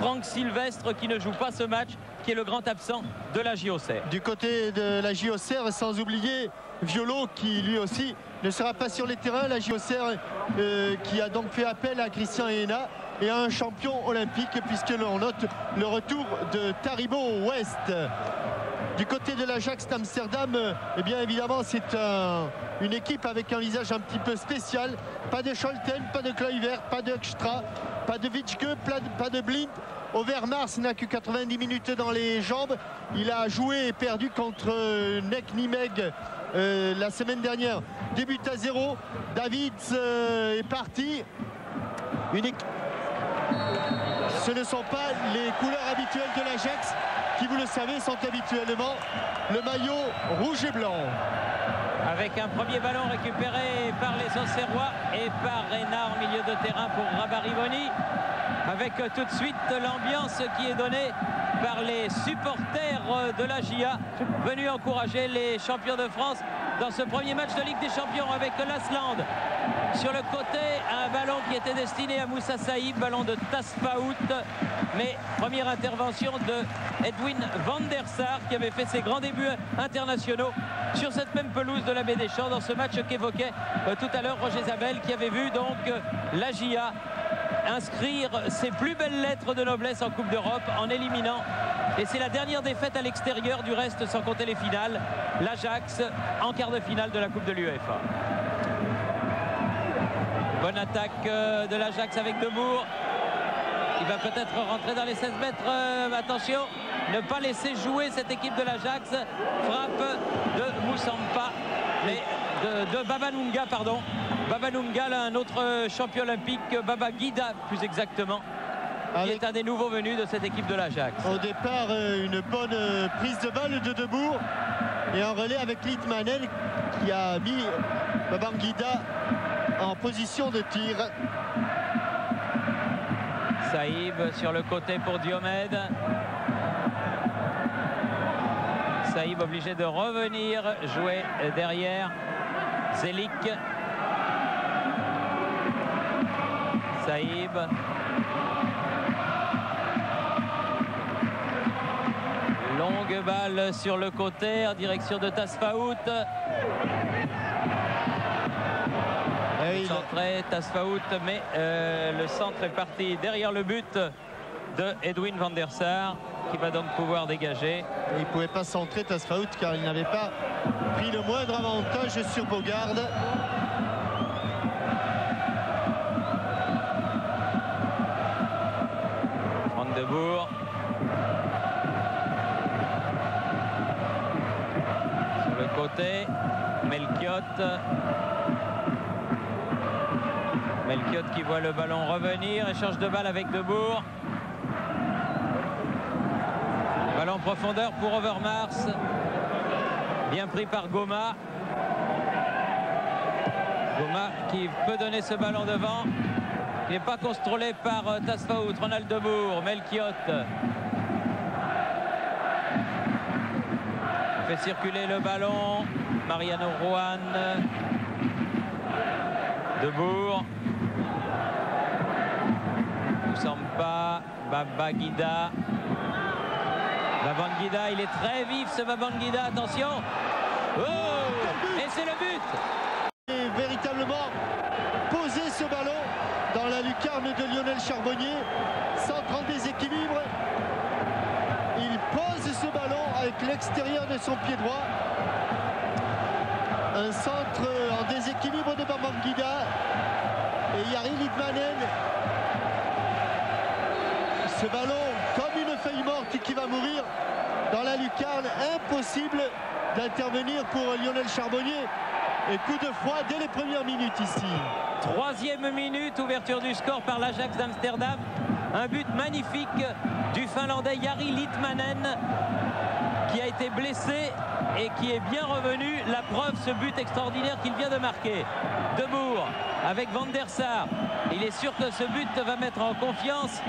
Franck Sylvestre qui ne joue pas ce match, qui est le grand absent de la JOCR. Du côté de la JOCR, sans oublier Violo qui lui aussi ne sera pas sur les terrains. La JOCR euh, qui a donc fait appel à Christian Hena et à un champion olympique puisque l'on note le retour de Taribo West. Du côté de l'Ajax d'Amsterdam, eh bien évidemment c'est une équipe avec un visage un petit peu spécial. Pas de Scholten, pas de Kluivert, pas de Extra, pas de Witschke, pas de Blind. Overmars n'a que 90 minutes dans les jambes. Il a joué et perdu contre euh, Nek Nimeg euh, la semaine dernière. Début à zéro. David euh, est parti. Ce ne sont pas les couleurs habituelles de l'Ajax qui, vous le savez, sont habituellement le maillot rouge et blanc. Avec un premier ballon récupéré par les Auxerrois et par Reynard milieu de terrain pour Rabarivoni. Avec tout de suite l'ambiance qui est donnée par les supporters de la GIA venus encourager les champions de France dans ce premier match de Ligue des Champions avec l'Asland. Sur le côté, un ballon qui était destiné à Moussa Saïb, ballon de Tasfaout. Mais première intervention de Edwin van qui avait fait ses grands débuts internationaux sur cette même pelouse de la Baie des Champs dans ce match qu'évoquait euh, tout à l'heure Roger Zabel qui avait vu donc euh, la GIA inscrire ses plus belles lettres de noblesse en Coupe d'Europe en éliminant et c'est la dernière défaite à l'extérieur du reste sans compter les finales l'Ajax en quart de finale de la Coupe de l'UEFA. Bonne attaque euh, de l'Ajax avec Debourg il va peut-être rentrer dans les 16 mètres euh, attention ne pas laisser jouer cette équipe de l'Ajax. Frappe de Moussampa mais de, de pardon Babanunga un autre champion olympique Baba Guida plus exactement qui est un des nouveaux venus de cette équipe de l'Ajax. Au départ, euh, une bonne euh, prise de balle de Debourg et un relais avec Litmanen qui a mis Babangida en position de tir. Saïb sur le côté pour Diomède. Saïb obligé de revenir jouer derrière. Zelik. Saïb. Longue balle sur le côté en direction de Tasfaout. Eh, Centré, Tasfaout, mais euh, le centre est parti derrière le but de Edwin van der Sar qui va donc pouvoir dégager. Il ne pouvait pas centrer Tasfaout car il n'avait pas pris le moindre avantage sur Bogard. Côté, Melchiot. Qui voit le ballon revenir, échange de balle avec Debourg. Ballon profondeur pour Overmars. Bien pris par Goma. Goma qui peut donner ce ballon devant. Il n'est pas contrôlé par euh, Tasfaout, Ronald Debourg, Melchiot. Circuler le ballon. Mariano Rouen. Debourg. Moussampa. Babangida. Babangida, il est très vif ce Babangida, attention. Oh Et c'est le but Et véritablement poser ce ballon dans la lucarne de Lionel Charbonnier, centre en déséquilibre. Il l'extérieur de son pied droit. Un centre en déséquilibre de Babangida. Et Yari Litmanen. Ce ballon comme une feuille morte qui va mourir dans la lucarne. Impossible d'intervenir pour Lionel Charbonnier. Et coup de froid dès les premières minutes ici. Troisième minute, ouverture du score par l'Ajax d'Amsterdam. Un but magnifique du Finlandais Jari Litmanen qui a été blessé et qui est bien revenu. La preuve, ce but extraordinaire qu'il vient de marquer. Debourg avec Van der Sar. Il est sûr que ce but va mettre en confiance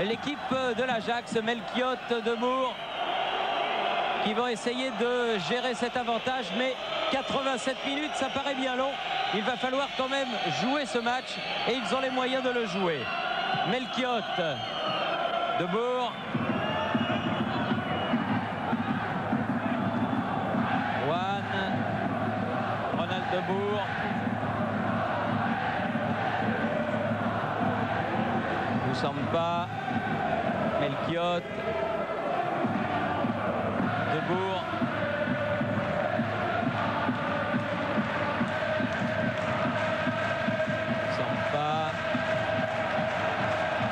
l'équipe de l'Ajax, Melchiot, Debourg qui vont essayer de gérer cet avantage. Mais 87 minutes, ça paraît bien long. Il va falloir quand même jouer ce match et ils ont les moyens de le jouer. Melchiot Debourg. Debourg. pas Melchiot. Debourg. Sampa.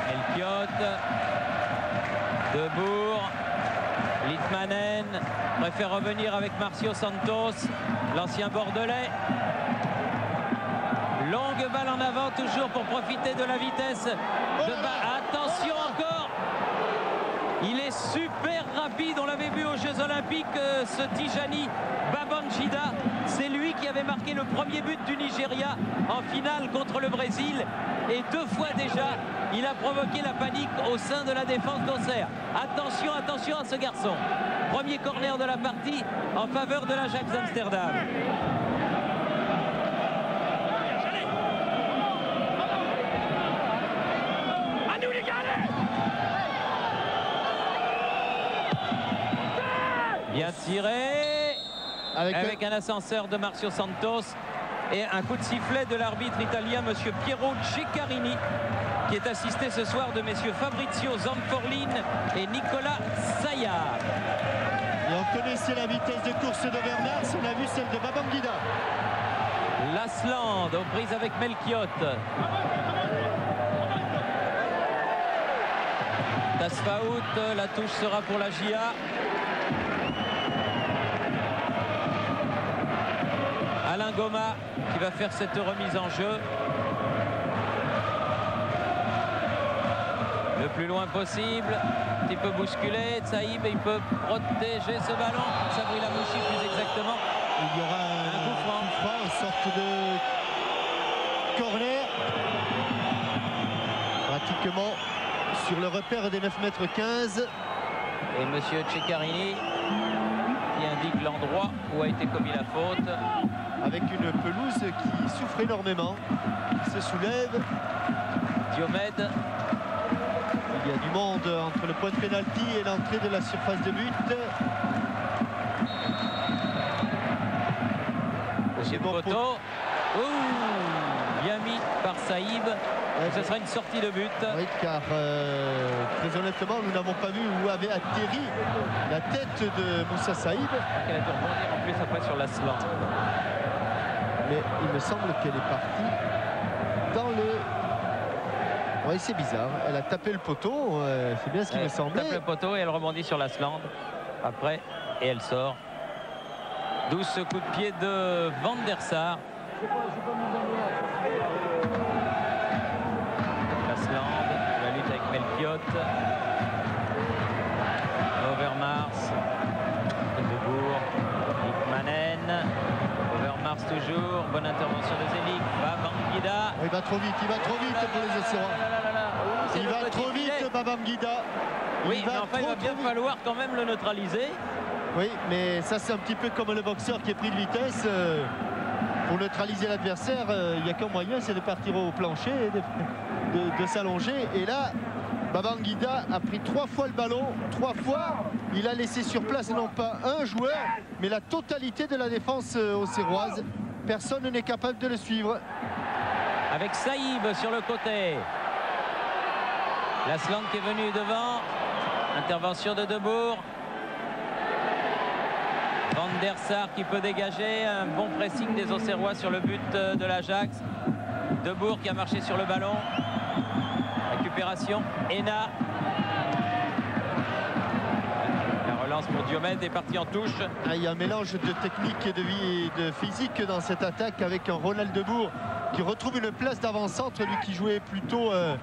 Melchiot. Debourg. Litmanen préfère revenir avec Marcio Santos, l'ancien Bordelais. Longue balle en avant, toujours pour profiter de la vitesse. De Attention encore Il est super rapide, on l'avait vu aux Jeux Olympiques, euh, ce Tijani Babangida. C'est lui qui avait marqué le premier but du Nigeria en finale contre le Brésil. Et deux fois déjà, il a provoqué la panique au sein de la défense d'Auxerre. Attention, attention à ce garçon. Premier corner de la partie en faveur de l'Ajax Amsterdam. Tiré avec, un ascenseur de Marcio Santos et un coup de sifflet de l'arbitre italien monsieur Piero Ceccarini qui est assisté ce soir de messieurs Fabrizio Zamforlin et Nicolas Sayar. Et on connaissait la vitesse de course de Bernard, on a vu celle de Babangida. Lasland aux prises avec Melchiot. Tasfaout, la touche sera pour la GIA. Alain Goma qui va faire cette remise en jeu. Le plus loin possible, un petit peu bousculé, Tsaïb, il peut protéger ce ballon. Sabri Lamouchi plus exactement. Il y aura un, coup franc, une sorte de corner. Pratiquement sur le repère des 9 mètres 15. Et Monsieur Ceccarini qui indique l'endroit où a été commis la faute avec une pelouse qui souffre énormément, qui se soulève. Diomède. Il y a du monde entre le point de pénalty et l'entrée de la surface de but. C'est bon bien mis par Saïb. Ce sera une sortie de but. Oui, car euh, très honnêtement, nous n'avons pas vu où avait atterri la tête de Moussa Saïb. Elle a dû rebondir en plus après sur l'aslan mais il me semble qu'elle est partie dans le... Oui, c'est bizarre. Elle a tapé le poteau, euh, c'est bien ce qui me semblait. Elle tape le poteau et elle rebondit sur la slande après et elle sort. D'où ce coup de pied de Van der Sar. La slande, la lutte avec Melchiot. Overmars. Debourg. Manen Overmars toujours. Bonne intervention de Zélik. Babangida. Il va trop vite, il va trop vite pour les Océans. Il va trop vite, Babangida. Oui, mais enfin, il va bien falloir quand même le neutraliser. Oui, mais ça, c'est un petit peu comme le boxeur qui est pris de vitesse. Euh, pour neutraliser l'adversaire, euh, il n'y a qu'un moyen, c'est de partir au plancher, de, de s'allonger. Et là, Babangida a pris trois fois le ballon, trois fois. Il a laissé sur place non pas un joueur, mais la totalité de la défense auxerroise. Euh, Personne n'est capable de le suivre. Avec Saïb sur le côté. Lasland qui est venu devant. Intervention de Debourg. Van der Sar qui peut dégager. Un bon pressing des Auxerrois sur le but euh, de l'Ajax. Debourg qui a marché sur le ballon. Récupération. Ena. Relance pour Diomède est parti en touche. Ah, il y a un mélange de technique et de, vie et de physique dans cette attaque avec un Ronald Debourg qui retrouve une place d'avant-centre, lui qui jouait plutôt euh,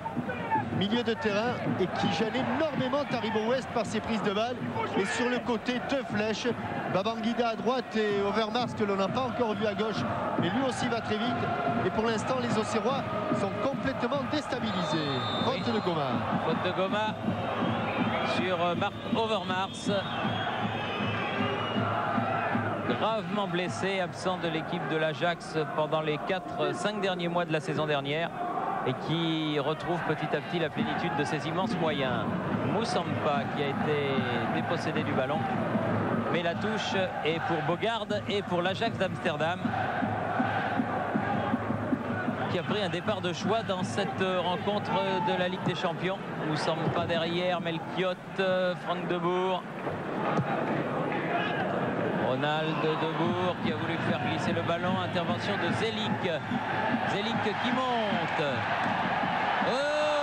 milieu de terrain et qui gêne énormément Taribo West par ses prises de balles. Et sur le côté, deux flèches. Babangida à droite et Overmars que l'on n'a pas encore vu à gauche. Mais lui aussi va très vite. Et pour l'instant, les Auxerrois sont complètement déstabilisés. Faute de Goma. Faute de Goma sur euh, Marc Overmars. Gravement blessé, absent de l'équipe de l'Ajax pendant les 4-5 derniers mois de la saison dernière. et qui retrouve petit à petit la plénitude de ses immenses moyens. Moussampa qui a été dépossédé du ballon. Mais la touche est pour Bogard et pour l'Ajax d'Amsterdam qui a pris un départ de choix dans cette rencontre de la Ligue des Champions. Moussampa derrière, Melchiot, Franck Debourg. Ronald Debourg qui a voulu faire glisser le ballon. Intervention de Zelik. Zelik qui monte. Oh,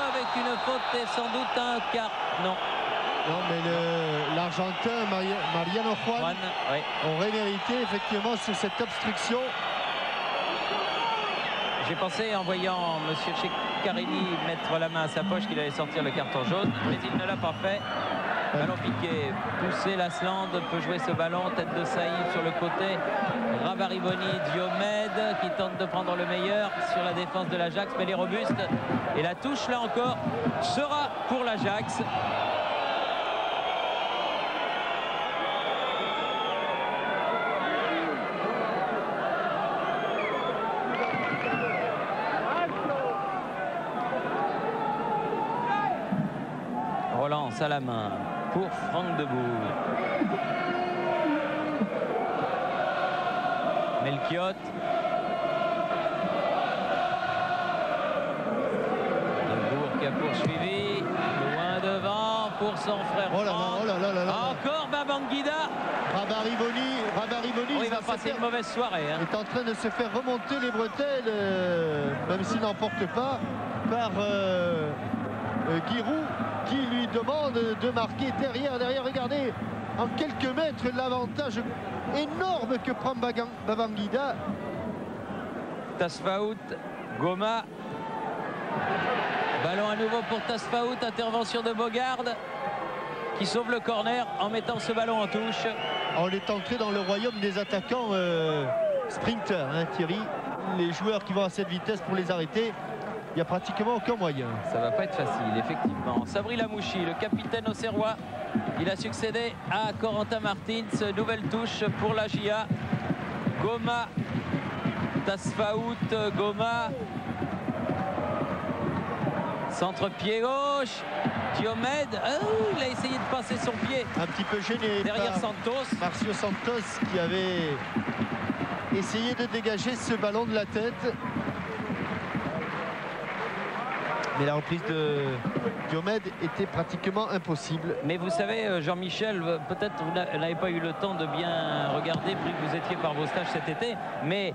avec une faute et sans doute un quart. Non. Non, mais l'Argentin Mariano Juan, Juan, oui. aurait mérité effectivement sur cette obstruction. J'ai pensé en voyant M. Ceccarini mettre la main à sa poche qu'il allait sortir le carton jaune, mais il ne l'a pas fait. Ballon piqué, poussé l'Asland, peut jouer ce ballon, tête de Saïd sur le côté. Rabariboni, Diomède qui tente de prendre le meilleur sur la défense de l'Ajax, mais les robustes. Et la touche là encore sera pour l'Ajax. À la main pour Franck Debout. Melchiot. Debout qui a poursuivi. Loin devant pour son frère. Oh là là, oh là là là là. Encore Babangida. Rabariboni, Rabariboni Oh, il va se passer faire- une mauvaise soirée. hein. est en train de se faire remonter les bretelles, euh, même s'il n'emporte pas, par euh, euh, Giroud demande de marquer derrière, derrière. Regardez, en quelques mètres, l'avantage énorme que prend Babangida. Tasfaout, Goma. Ballon à nouveau pour Tasfaout, intervention de Bogard qui sauve le corner en mettant ce ballon en touche. On est entré dans le royaume des attaquants euh, sprinters, hein, Thierry. Les joueurs qui vont à cette vitesse pour les arrêter, il n'y a pratiquement aucun moyen. Ça va pas être facile, effectivement. Sabri Lamouchi, le capitaine auxerrois, il a succédé à Corentin Martins. Nouvelle touche pour la GIA. Goma, Tasfaout, Goma. Centre pied gauche. Diomède, oh, il a essayé de passer son pied Un petit peu gêné derrière Santos. Marcio Santos qui avait essayé de dégager ce ballon de la tête. Mais la reprise de Diomède était pratiquement impossible. Mais vous savez, euh, Jean-Michel, euh, peut-être vous n'a- n'avez pas eu le temps de bien regarder, pris que vous étiez par vos stages cet été, mais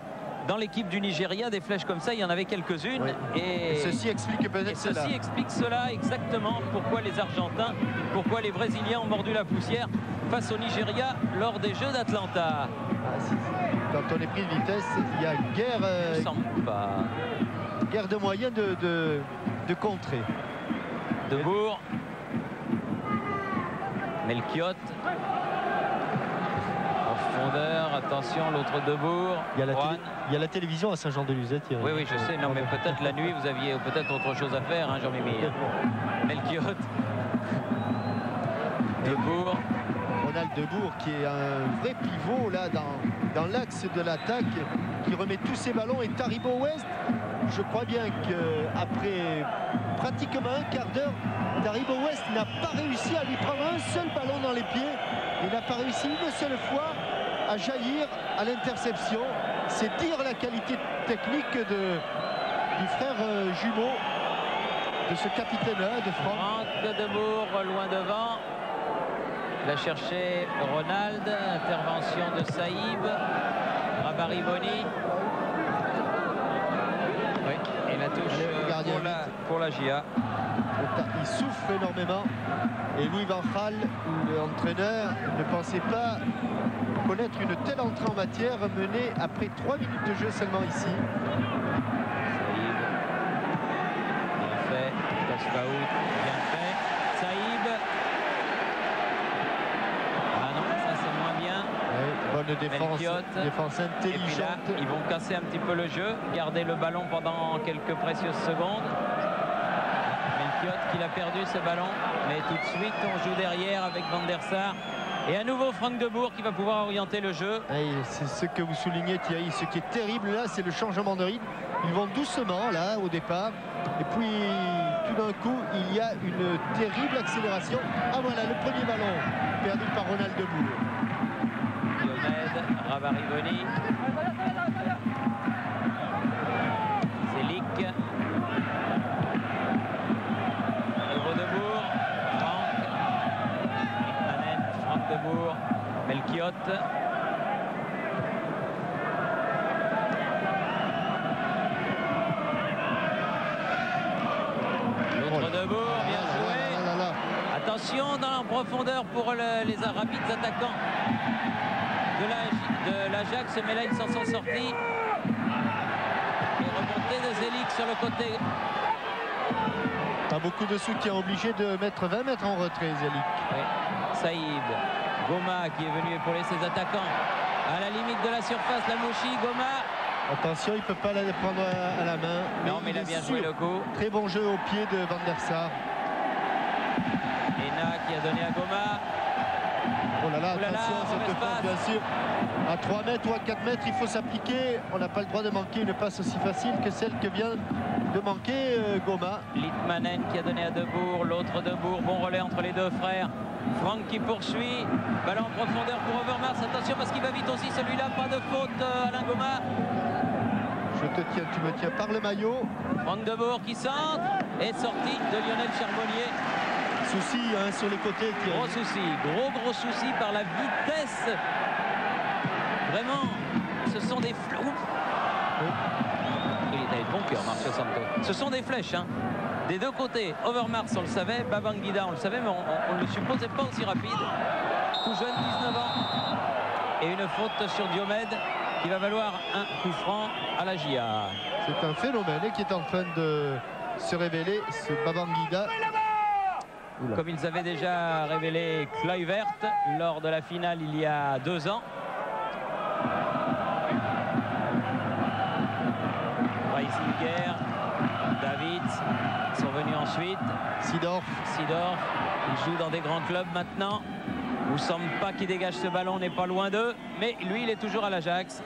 dans l'équipe du Nigeria, des flèches comme ça, il y en avait quelques-unes. Oui. Et, Et ceci explique peut-être cela. ceci explique cela exactement, pourquoi les Argentins, pourquoi les Brésiliens ont mordu la poussière face au Nigeria lors des Jeux d'Atlanta. Ah. Quand on est pris de vitesse, il y a guerre, euh, guerre de moyens de, de, de contrer. Debourg. Melchiot. Profondeur, attention, l'autre Debourg. Il y a la, télé- il y a la télévision à Saint-Jean-de-Luzet. Thierry. Oui, oui, je sais. Non, mais peut-être la nuit, vous aviez peut-être autre chose à faire, hein, Jean-Mimi. Melchiot. Debourg. Ronald Debourg qui est un vrai pivot là dans, dans l'axe de l'attaque qui remet tous ses ballons et Taribo West je crois bien qu'après pratiquement un quart d'heure Taribo West n'a pas réussi à lui prendre un seul ballon dans les pieds il n'a pas réussi une seule fois à jaillir à l'interception c'est dire la qualité technique de, du frère euh, jumeau de ce capitaine-là de France Franck loin devant. Il a cherché Ronald. Intervention de Saïb. Rabari Boni. Oui, et la touche Allez, le euh, gardien pour la, pour la GIA. Il souffre énormément. Et Louis Van Gaal, l'entraîneur, ne pensait pas connaître une telle entrée en matière menée après 3 minutes de jeu seulement ici. Bien fait. Saïb. Ah non, ça c'est moins bien. Défense, Melchiot. défense là, intelligente. ils vont casser un petit peu le jeu, garder le ballon pendant quelques précieuses secondes. Melchiot qui l'a perdu ce ballon, mais tout de suite on joue derrière avec Van der Sar. Et à nouveau Franck Debourg qui va pouvoir orienter le jeu. Et C'est ce que vous soulignez Thierry. Ce qui est terrible là, c'est le changement de rythme. Ils vont doucement là au départ. Et puis tout d'un coup, il y a une terrible accélération. Ah voilà, le premier ballon perdu par Ronald Debout. Diomed, Ravarivoni. Zélic. Evo Debourg. Franck. Franck Debourg. Melchiot. L'autre Debourg, bien là joué. là là là là. Attention dans la profondeur pour le- les rapides attaquants de la- de l'Ajax, mais là ils s'en sont sortis. Et remontée de Zelik sur le côté. Pas beaucoup de soutien, obligé de mettre 20 mètres en retrait, Zélic. Oui. Saïd, Goma qui est venu épauler ses attaquants. À la limite de la surface, la Mouchi, Goma. Attention, il ne peut pas la prendre à, la main. Non, mais il a bien sûr. joué le coup. Très bon jeu au pied de Van der Sar. Ena qui a donné à Goma. Oh là là, Oh là là, attention, cette mauvaise passe, passe. bien sûr. À 3 mètres ou à 4 mètres, il faut s'appliquer. On n'a pas le droit de manquer une passe aussi facile que celle que vient de manquer euh, Goma. Litmanen qui a donné à Debourg, l'autre Debourg, bon relais entre les deux frères. Franck qui poursuit, ballon en profondeur pour Overmars, attention parce qu'il va vite aussi celui-là, pas de faute euh, Alain Goma. Je te tiens, tu me tiens par le maillot. Franck Debourg qui centre et sortie de Lionel Charbonnier. Souci hein, sur les côtés. Thierry. Gros souci, gros gros souci par la vitesse. Vraiment, ce sont des flous. Il est de bon cœur, Marcio Santo. Ce sont des flèches, hein. Des deux côtés, Overmars, on le savait, Babangida, on le savait, mais on ne le supposait pas aussi rapide. Tout jeune, 19 ans. Et une faute sur Diomède qui va valoir un coup franc à la GIA. C'est un phénomène et qui est en train de se révéler, ce Babangida. Oula. Comme ils avaient déjà révélé Kluivert lors de la finale il y a deux ans. Reisinger, David sont venus ensuite. Sidorf, Sidorf, il joue dans des grands clubs maintenant. Vous semble pas qu'il dégage ce ballon, on n'est pas loin d'eux. Mais lui, il est toujours à l'Ajax.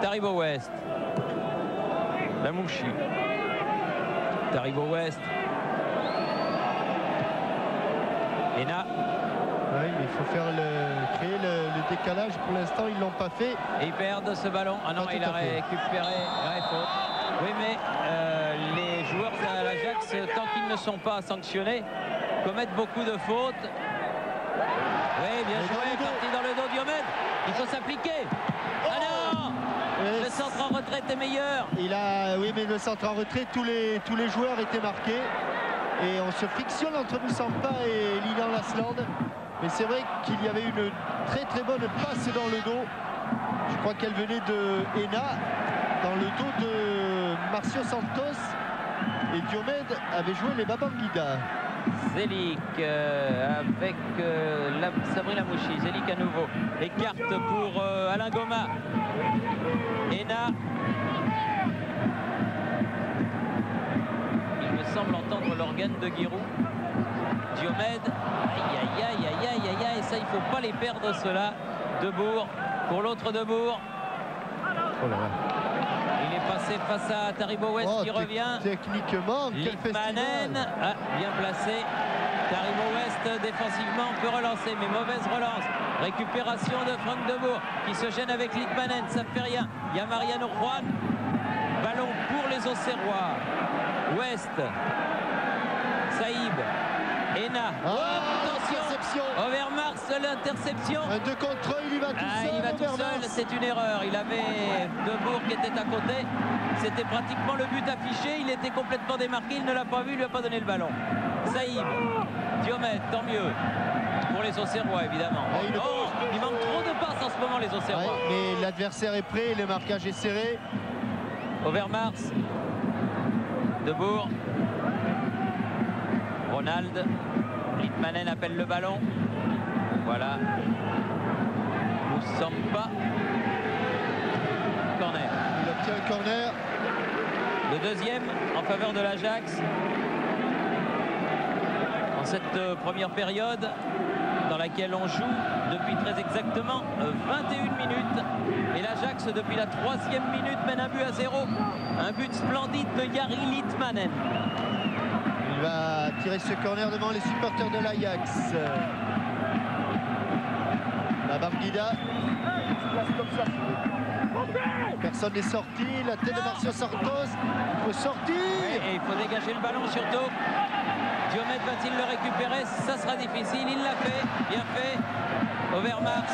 Taribo West. La Mouchi. Taribo West. Ena. Oui, mais il faut faire le, créer le, le décalage. Pour l'instant, ils ne l'ont pas fait. Et ils perdent ce ballon. Ah non, il a récupéré. Oui, mais euh, les joueurs à l'Ajax, tant qu'ils ne sont pas sanctionnés, commettent beaucoup de fautes. Oui, bien joué, le dos. parti dans le dos Diomède. Il faut s'appliquer. Ah non Et Le centre en retraite est meilleur. Il a, oui, mais le centre en retrait, tous les, tous les joueurs étaient marqués. Et on se frictionne entre Moussampa et Lilan Lasland. Mais c'est vrai qu'il y avait une très très bonne passe dans le dos. Je crois qu'elle venait de Ena, dans le dos de Marcio Santos. Et Diomède avait joué les Babangida. Zelik euh, avec euh, la, Sabrina Mouchi. Zelik à nouveau. Les cartes pour euh, Alain Goma. Ena. Semble entendre l'organe de Giroud. Diomède. Aïe aïe aïe aïe aïe aïe aïe. Ça, il faut pas les perdre cela. Debourg. Pour l'autre Debourg. Oh là là. Il est passé face à Taribo West Oh, qui revient. Techniquement, quel ah, bien placé. Taribo West défensivement peut relancer, mais mauvaise relance. Récupération de Franck Debourg qui se gêne avec Litmanen, ça ne fait rien. Il y a Mariano Juan. Ballon pour les Auxerrois. West. Saïb. Ena. Ah, attention. interception. Overmars, l'interception. Un deux contre un, il y va tout Ah, seul. il va tout seul, c'est une erreur. Il avait Debourg qui était à côté. C'était pratiquement le but affiché. Il était complètement démarqué. Il ne l'a pas vu, il lui a pas donné le ballon. Saïb, Diomède, tant mieux. Pour les Auxerrois, évidemment. Ah, il Oh, il manque trop de passes en ce moment, les Ouais, Auxerrois. mais l'adversaire est prêt, le marquage est serré. Overmars. Debourg. Ronald. Litmanen appelle le ballon. Voilà. Nous sommes pas. Corner. Il obtient un corner. Le deuxième en faveur de l'Ajax. En cette euh, première période. Dans laquelle on joue depuis très exactement 21 minutes. Et l'Ajax, depuis la troisième minute, mène un but à zéro. Un but splendide de Yari Litmanen. Il va tirer ce corner devant les supporters de l'Ajax. Babangida. Personne n'est sorti. La tête de Marcio Santos. Il faut sortir. Et il faut dégager le ballon surtout. Diomède va-t-il le récupérer Ça sera difficile. Il l'a fait. Bien fait. Overmars.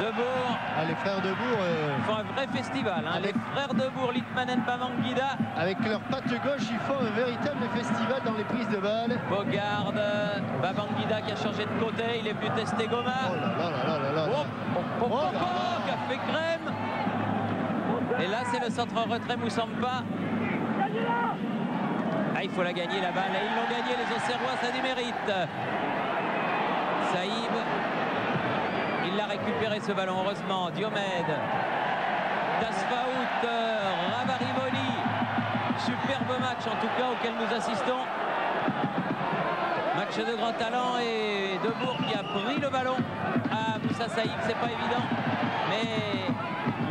Debourg. Ah, les frères Debourg. Euh... Ils font un vrai festival. Hein. Avec... Les frères Debourg, Litmanen, Bamangida. Avec leur patte gauche, ils font un véritable festival dans les prises de balles. Bogard, Babangida qui a changé de côté. Il est venu tester Goma. Oh là là là là là. Oh, oh, oh, oh, oh qui a fait crème. Et là, c'est le centre retrait Moussampa. Ah, il faut la gagner la balle. Et ils l'ont gagné, les Auxerrois, ça du mérite. Saïb. Il l'a récupéré ce ballon, heureusement. Diomède. Dasfaout. Rabarivoli. Superbe match, en tout cas, auquel nous assistons. Match de grand talent et Debourg qui a pris le ballon à Moussa Saïb. C'est pas évident, mais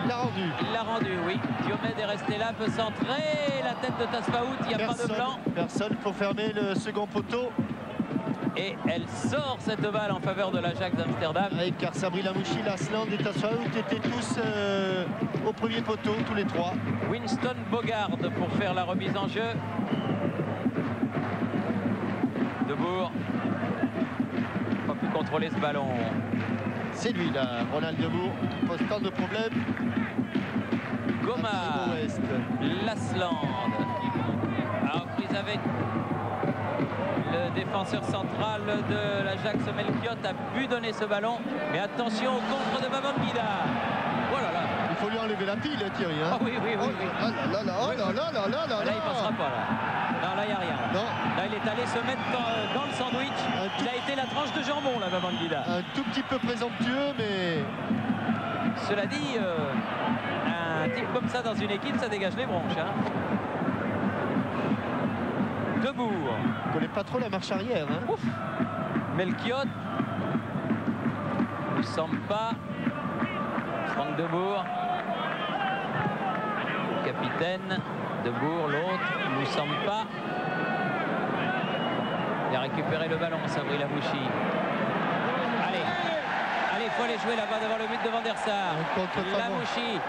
il l'a rendu. Il l'a rendu, oui. Diomède est resté là, peut centrer la tête de Tasfaout. Il n'y a personne, pas de blanc. Personne pour fermer le second poteau. Et elle sort cette balle en faveur de l'Ajax d'Amsterdam. Oui, car Sabri Lamouchi, Lasland et Tasfaout étaient tous euh, au premier poteau, tous les trois. Winston Bogard pour faire la remise en jeu. Debourg. Pas pu contrôler ce ballon. C'est lui là, Ronald Debourg, qui pose tant de problèmes. Goma, Lasland. Alors prise avec le défenseur central de l'Ajax Melchiot a pu donner ce ballon. Mais attention au contre de Babangida. Oh là là. Il faut lui enlever la pile, Thierry. Hein oh oui, oui, oui. Oh oui. là là là, là là là là là Là, il passera pas là. Non, là, il n'y a rien. Non. Là, il est allé se mettre dans, dans le sandwich. tout... Il a été la tranche de jambon, là, Babangida. Un tout petit peu présomptueux, mais... Cela dit, euh, un type comme ça dans une équipe, ça dégage les bronches. Hein. Debourg. On connaît pas trop la marche arrière. Hein. Ouf. Melchiot. Nous sommes pas. Franck Debourg. Capitaine. Debourg, l'autre. Nous sommes pas. Il a récupéré le ballon, Sabri Lamouchi. Allez. Allez, il faut aller jouer là-bas devant le but de Van der Sar. Lamouchi.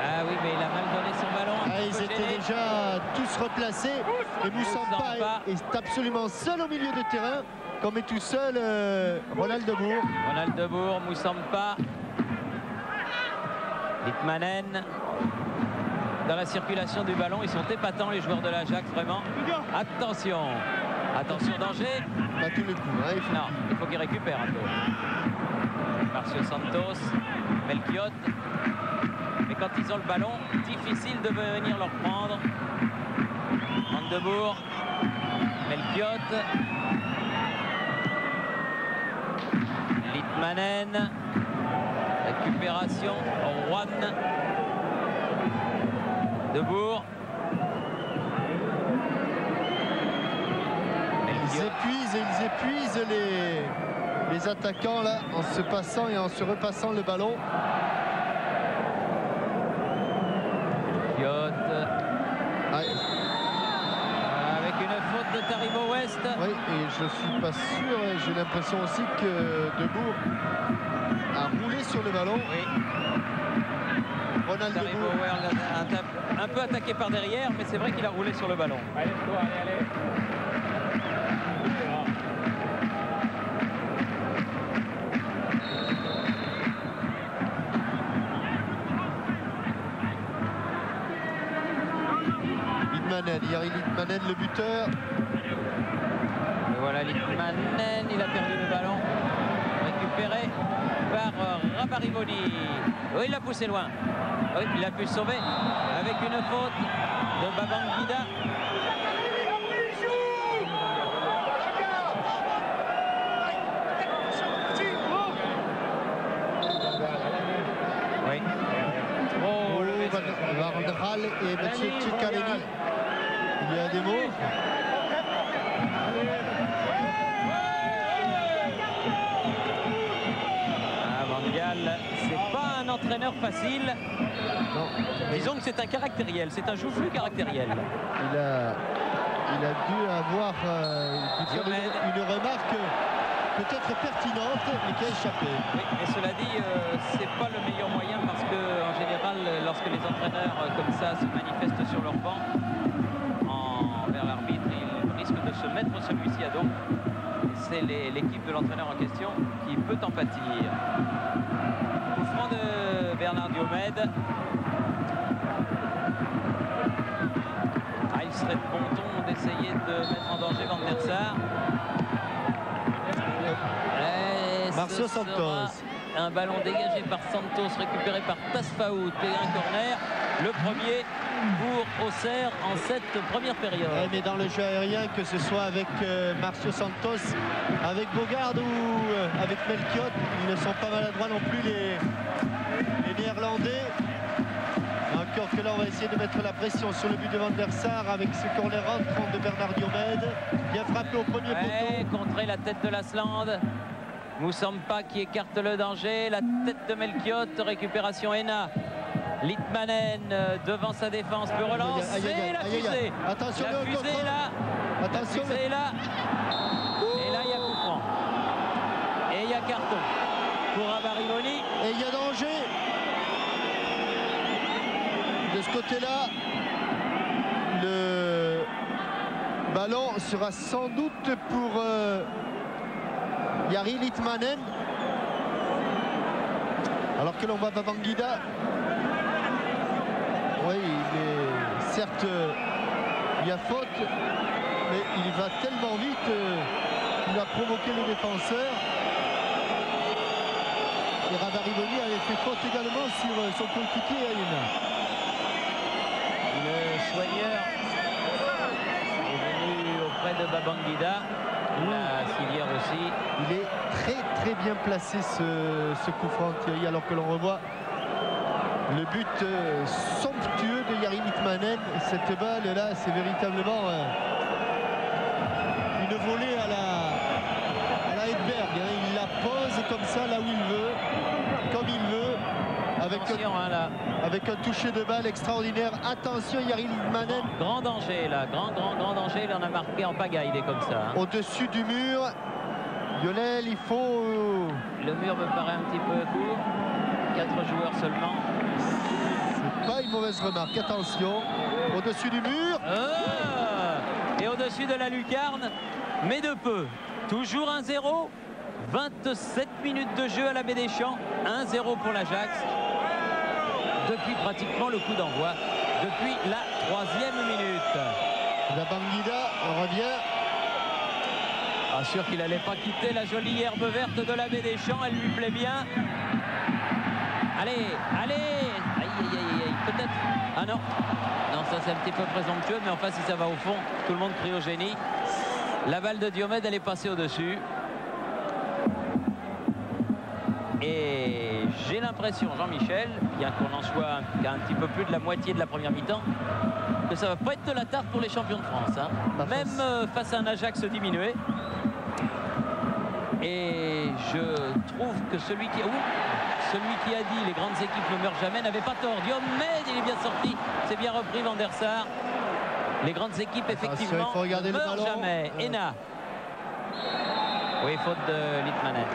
Ah oui, mais il a mal donné son ballon. Ah, ils étaient gêné. déjà tous replacés. Et Moussampa est, est absolument seul au milieu de terrain. Comme est tout seul euh, Ronald Debourg. Ronald Debourg, Moussampa. Litmanen. Dans la circulation du ballon, ils sont épatants les joueurs de l'Ajax, vraiment. Attention. Attention, danger. Pas tous les coups. Hein, il faut... Non, il faut qu'il récupère un peu. Marcio Santos, Melchiot. Mais quand ils ont le ballon, difficile de venir leur prendre. Mandebourg, Melchiot, Litmanen, récupération, Juan, Debourg. Ils épuisent, ils épuisent les, les attaquants là en se passant et en se repassant le ballon. Avec une faute de Taribo West. Oui, et je suis pas sûr, j'ai l'impression aussi que Debourg a roulé sur le ballon. Oui. Ronald Debourg. Un, un peu attaqué par derrière, mais c'est vrai qu'il a roulé sur le ballon. Allez, toi, allez, allez. Litmanen, Yari Litmanen le buteur. Et voilà Litmanen, il a perdu le ballon. Récupéré par euh, Rabarivoli. Oui, il l'a poussé loin. Oui, il a pu sauver avec une faute de Babangida. Oui. Oh, Vandral et M. Tchikaleni. Il y a des mots? Entraîneur facile. Disons que c'est un caractériel, c'est un joufflu caractériel. Il a, il a dû avoir euh, une, une, remarque peut-être pertinente, mais qui a échappé. Oui, mais cela dit, euh, c'est pas le meilleur moyen parce que en général, lorsque les entraîneurs euh, comme ça se manifestent sur leur banc envers l'arbitre, ils risquent de se mettre celui-ci à dos. C'est l'équipe de l'entraîneur en question qui peut en pâtir. Coup franc de Bernard Diomède. Ah, il serait de bon ton d'essayer de mettre en danger Van der Sar. Marcio Santos. Un ballon dégagé par Santos, récupéré par Tasfaout et un corner. Le premier pour Auxerre en cette première période. mais dans le jeu aérien, que ce soit avec euh, Marcio Santos, avec Bogard ou euh, avec Melchiot, ils ne sont pas maladroits non plus les Néerlandais. Encore que là, on va essayer de mettre la pression sur le but de Van der Sar avec ce corner rentrant de Bernard Diomède. Bien frappé au premier ouais, poteau. Contrer la tête de l'Aslande. Moussampa qui écarte le danger. La tête de Melchiot. Récupération Ena. Litmanen euh, devant sa défense peut relancer la fusée. Attention, la fusée est là. Attention, la fusée est là. Et là, il y a coup franc. Et il y a carton pour Abariboni. Et il y a danger. De ce côté-là, le ballon sera sans doute pour euh, Yari Litmanen. Alors que l'on va Babangida oui, il est certes, il y a faute, mais il va tellement vite qu'il a provoqué le défenseur. Et Ravarivoni avait fait faute également sur son coéquipier Aïna. Soigneur est venu auprès de Babangida. La Silière aussi. Il est très très bien placé ce, ce coup franc Thierry alors que l'on revoit le but euh, somptueux de Yari Mitmanen. Cette balle là, c'est véritablement euh, une volée à la, à la Hedberg. Hein. Il la pose comme ça là où il veut, comme il veut. Avec, hein, avec un toucher de balle extraordinaire. Attention, Yari Mitmanen. Grand danger là, grand, grand, grand danger. Il en a marqué en pagaille, il est comme ça. Hein. Au-dessus du mur. Lionel, il faut. Le mur me paraît un petit peu court. Quatre joueurs seulement pas une mauvaise remarque. Attention, au-dessus du mur. Ah, et au-dessus de la lucarne, mais de peu. Toujours 1-0. 27 minutes de jeu à la baie des Champs. 1-0 pour l'Ajax. Depuis pratiquement le coup d'envoi. Depuis la troisième minute. La Banguida revient. Ah, sûr qu'il n'allait pas quitter la jolie herbe verte de la baie des Champs. Elle lui plaît bien. Allez, allez peut-être. Ah non, non, ça c'est un petit peu présomptueux, mais enfin si ça va au fond, tout le monde crie au génie. La balle de Diomède, elle est passée au-dessus. Et j'ai l'impression, Jean-Michel, bien qu'on en soit un petit peu plus de la moitié de la première mi-temps, que ça va pas être de la tarte pour les champions de France. Hein. Même euh, face à un Ajax diminué. Et je trouve que celui qui... Celui qui a dit les grandes équipes ne meurent jamais n'avait pas tort. Diomède, il est bien sorti. C'est bien repris Van der Sar. Les grandes équipes, effectivement, ne meurent jamais. Euh. Ena. Oui, faute de Litmanen.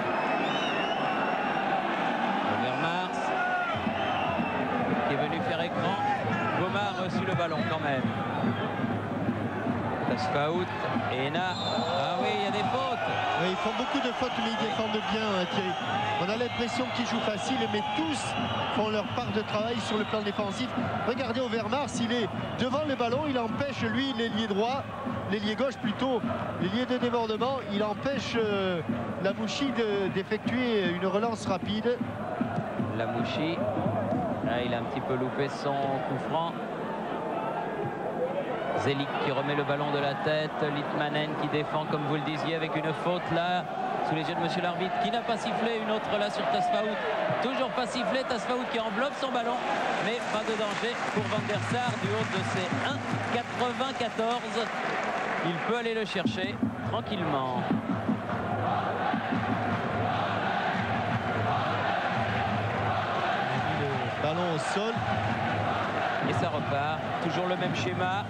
Le ballon quand même. Et. Ah oui, il y a des fautes. ils font beaucoup de fautes, mais ils défendent bien, hein, Thierry. On a l'impression qu'ils jouent facile, mais tous font leur part de travail sur le plan défensif. Regardez Overmars, il est devant le ballon, il empêche lui l'ailier droit, l'ailier gauche plutôt, l'ailier de débordement. Il empêche euh, la Mouchi d'effectuer une relance rapide. La Mouchi, là, il a un petit peu loupé son coup franc. Zelik qui remet le ballon de la tête. Litmanen qui défend, comme vous le disiez, avec une faute là, sous les yeux de monsieur l'arbitre, qui n'a pas sifflé. Une autre là sur Tasfaout. Toujours pas sifflé. Tasfaout qui enveloppe son ballon. Mais pas de danger pour Van der Sar du haut de ses 1,94. Il peut aller le chercher tranquillement. ballon au sol. Et ça repart. Toujours le même schéma.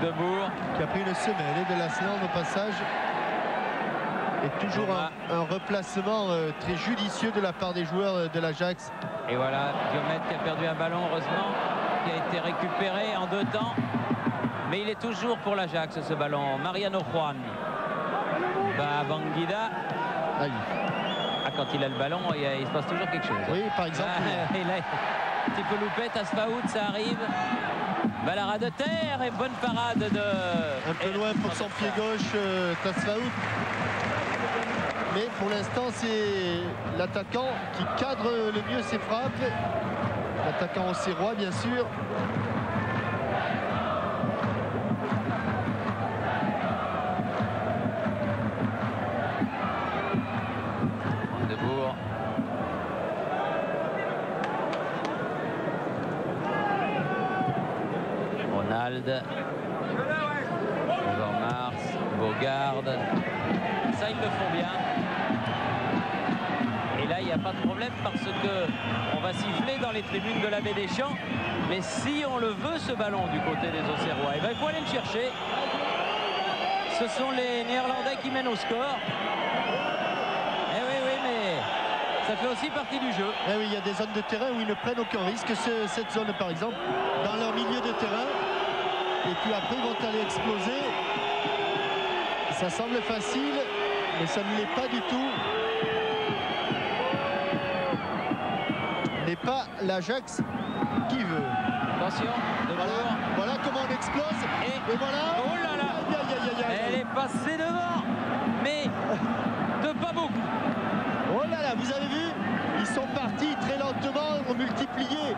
Franck Debourg. Qui a pris une semelle et de la Lasland au passage. Et toujours un, un replacement euh, très judicieux de la part des joueurs euh, de l'Ajax. Et voilà, Diomède qui a perdu un ballon, heureusement, qui a été récupéré en deux temps. Mais il est toujours pour l'Ajax, ce ballon. Mariano Juan. Bah, Banguida. Aïe. Ah, quand il a le ballon, il, a- il se passe toujours quelque chose. Oui, par exemple. Ah, et là, un petit peu loupé, Tasfaoud, ça arrive. Balara de terre et bonne parade de... Un peu loin pour son pied gauche, euh, Tasfaoud. Mais pour l'instant, c'est l'attaquant qui cadre le mieux ses frappes. L'attaquant au Serrois, bien sûr. Tribunes de la baie des Champs. Mais si on le veut, ce ballon du côté des Auxerrois, eh ben, il faut aller le chercher. Ce sont les Néerlandais qui mènent au score. Eh oui, oui, mais ça fait aussi partie du jeu. Eh oui, il y a des zones de terrain où ils ne prennent aucun risque. Ce- cette zone, par exemple, dans leur milieu de terrain. Et puis après, ils vont aller exploser. Ça semble facile, mais ça ne l'est pas du tout. Pas l'Ajax qui veut. Attention, de Voilà, voilà comment on explose. Et- Et voilà. Oh là là Aïe, aïe, aïe, aïe, aïe. Elle est passée devant, mais de pas beaucoup. Oh là là, vous avez vu Ils sont partis très lentement, ont multiplié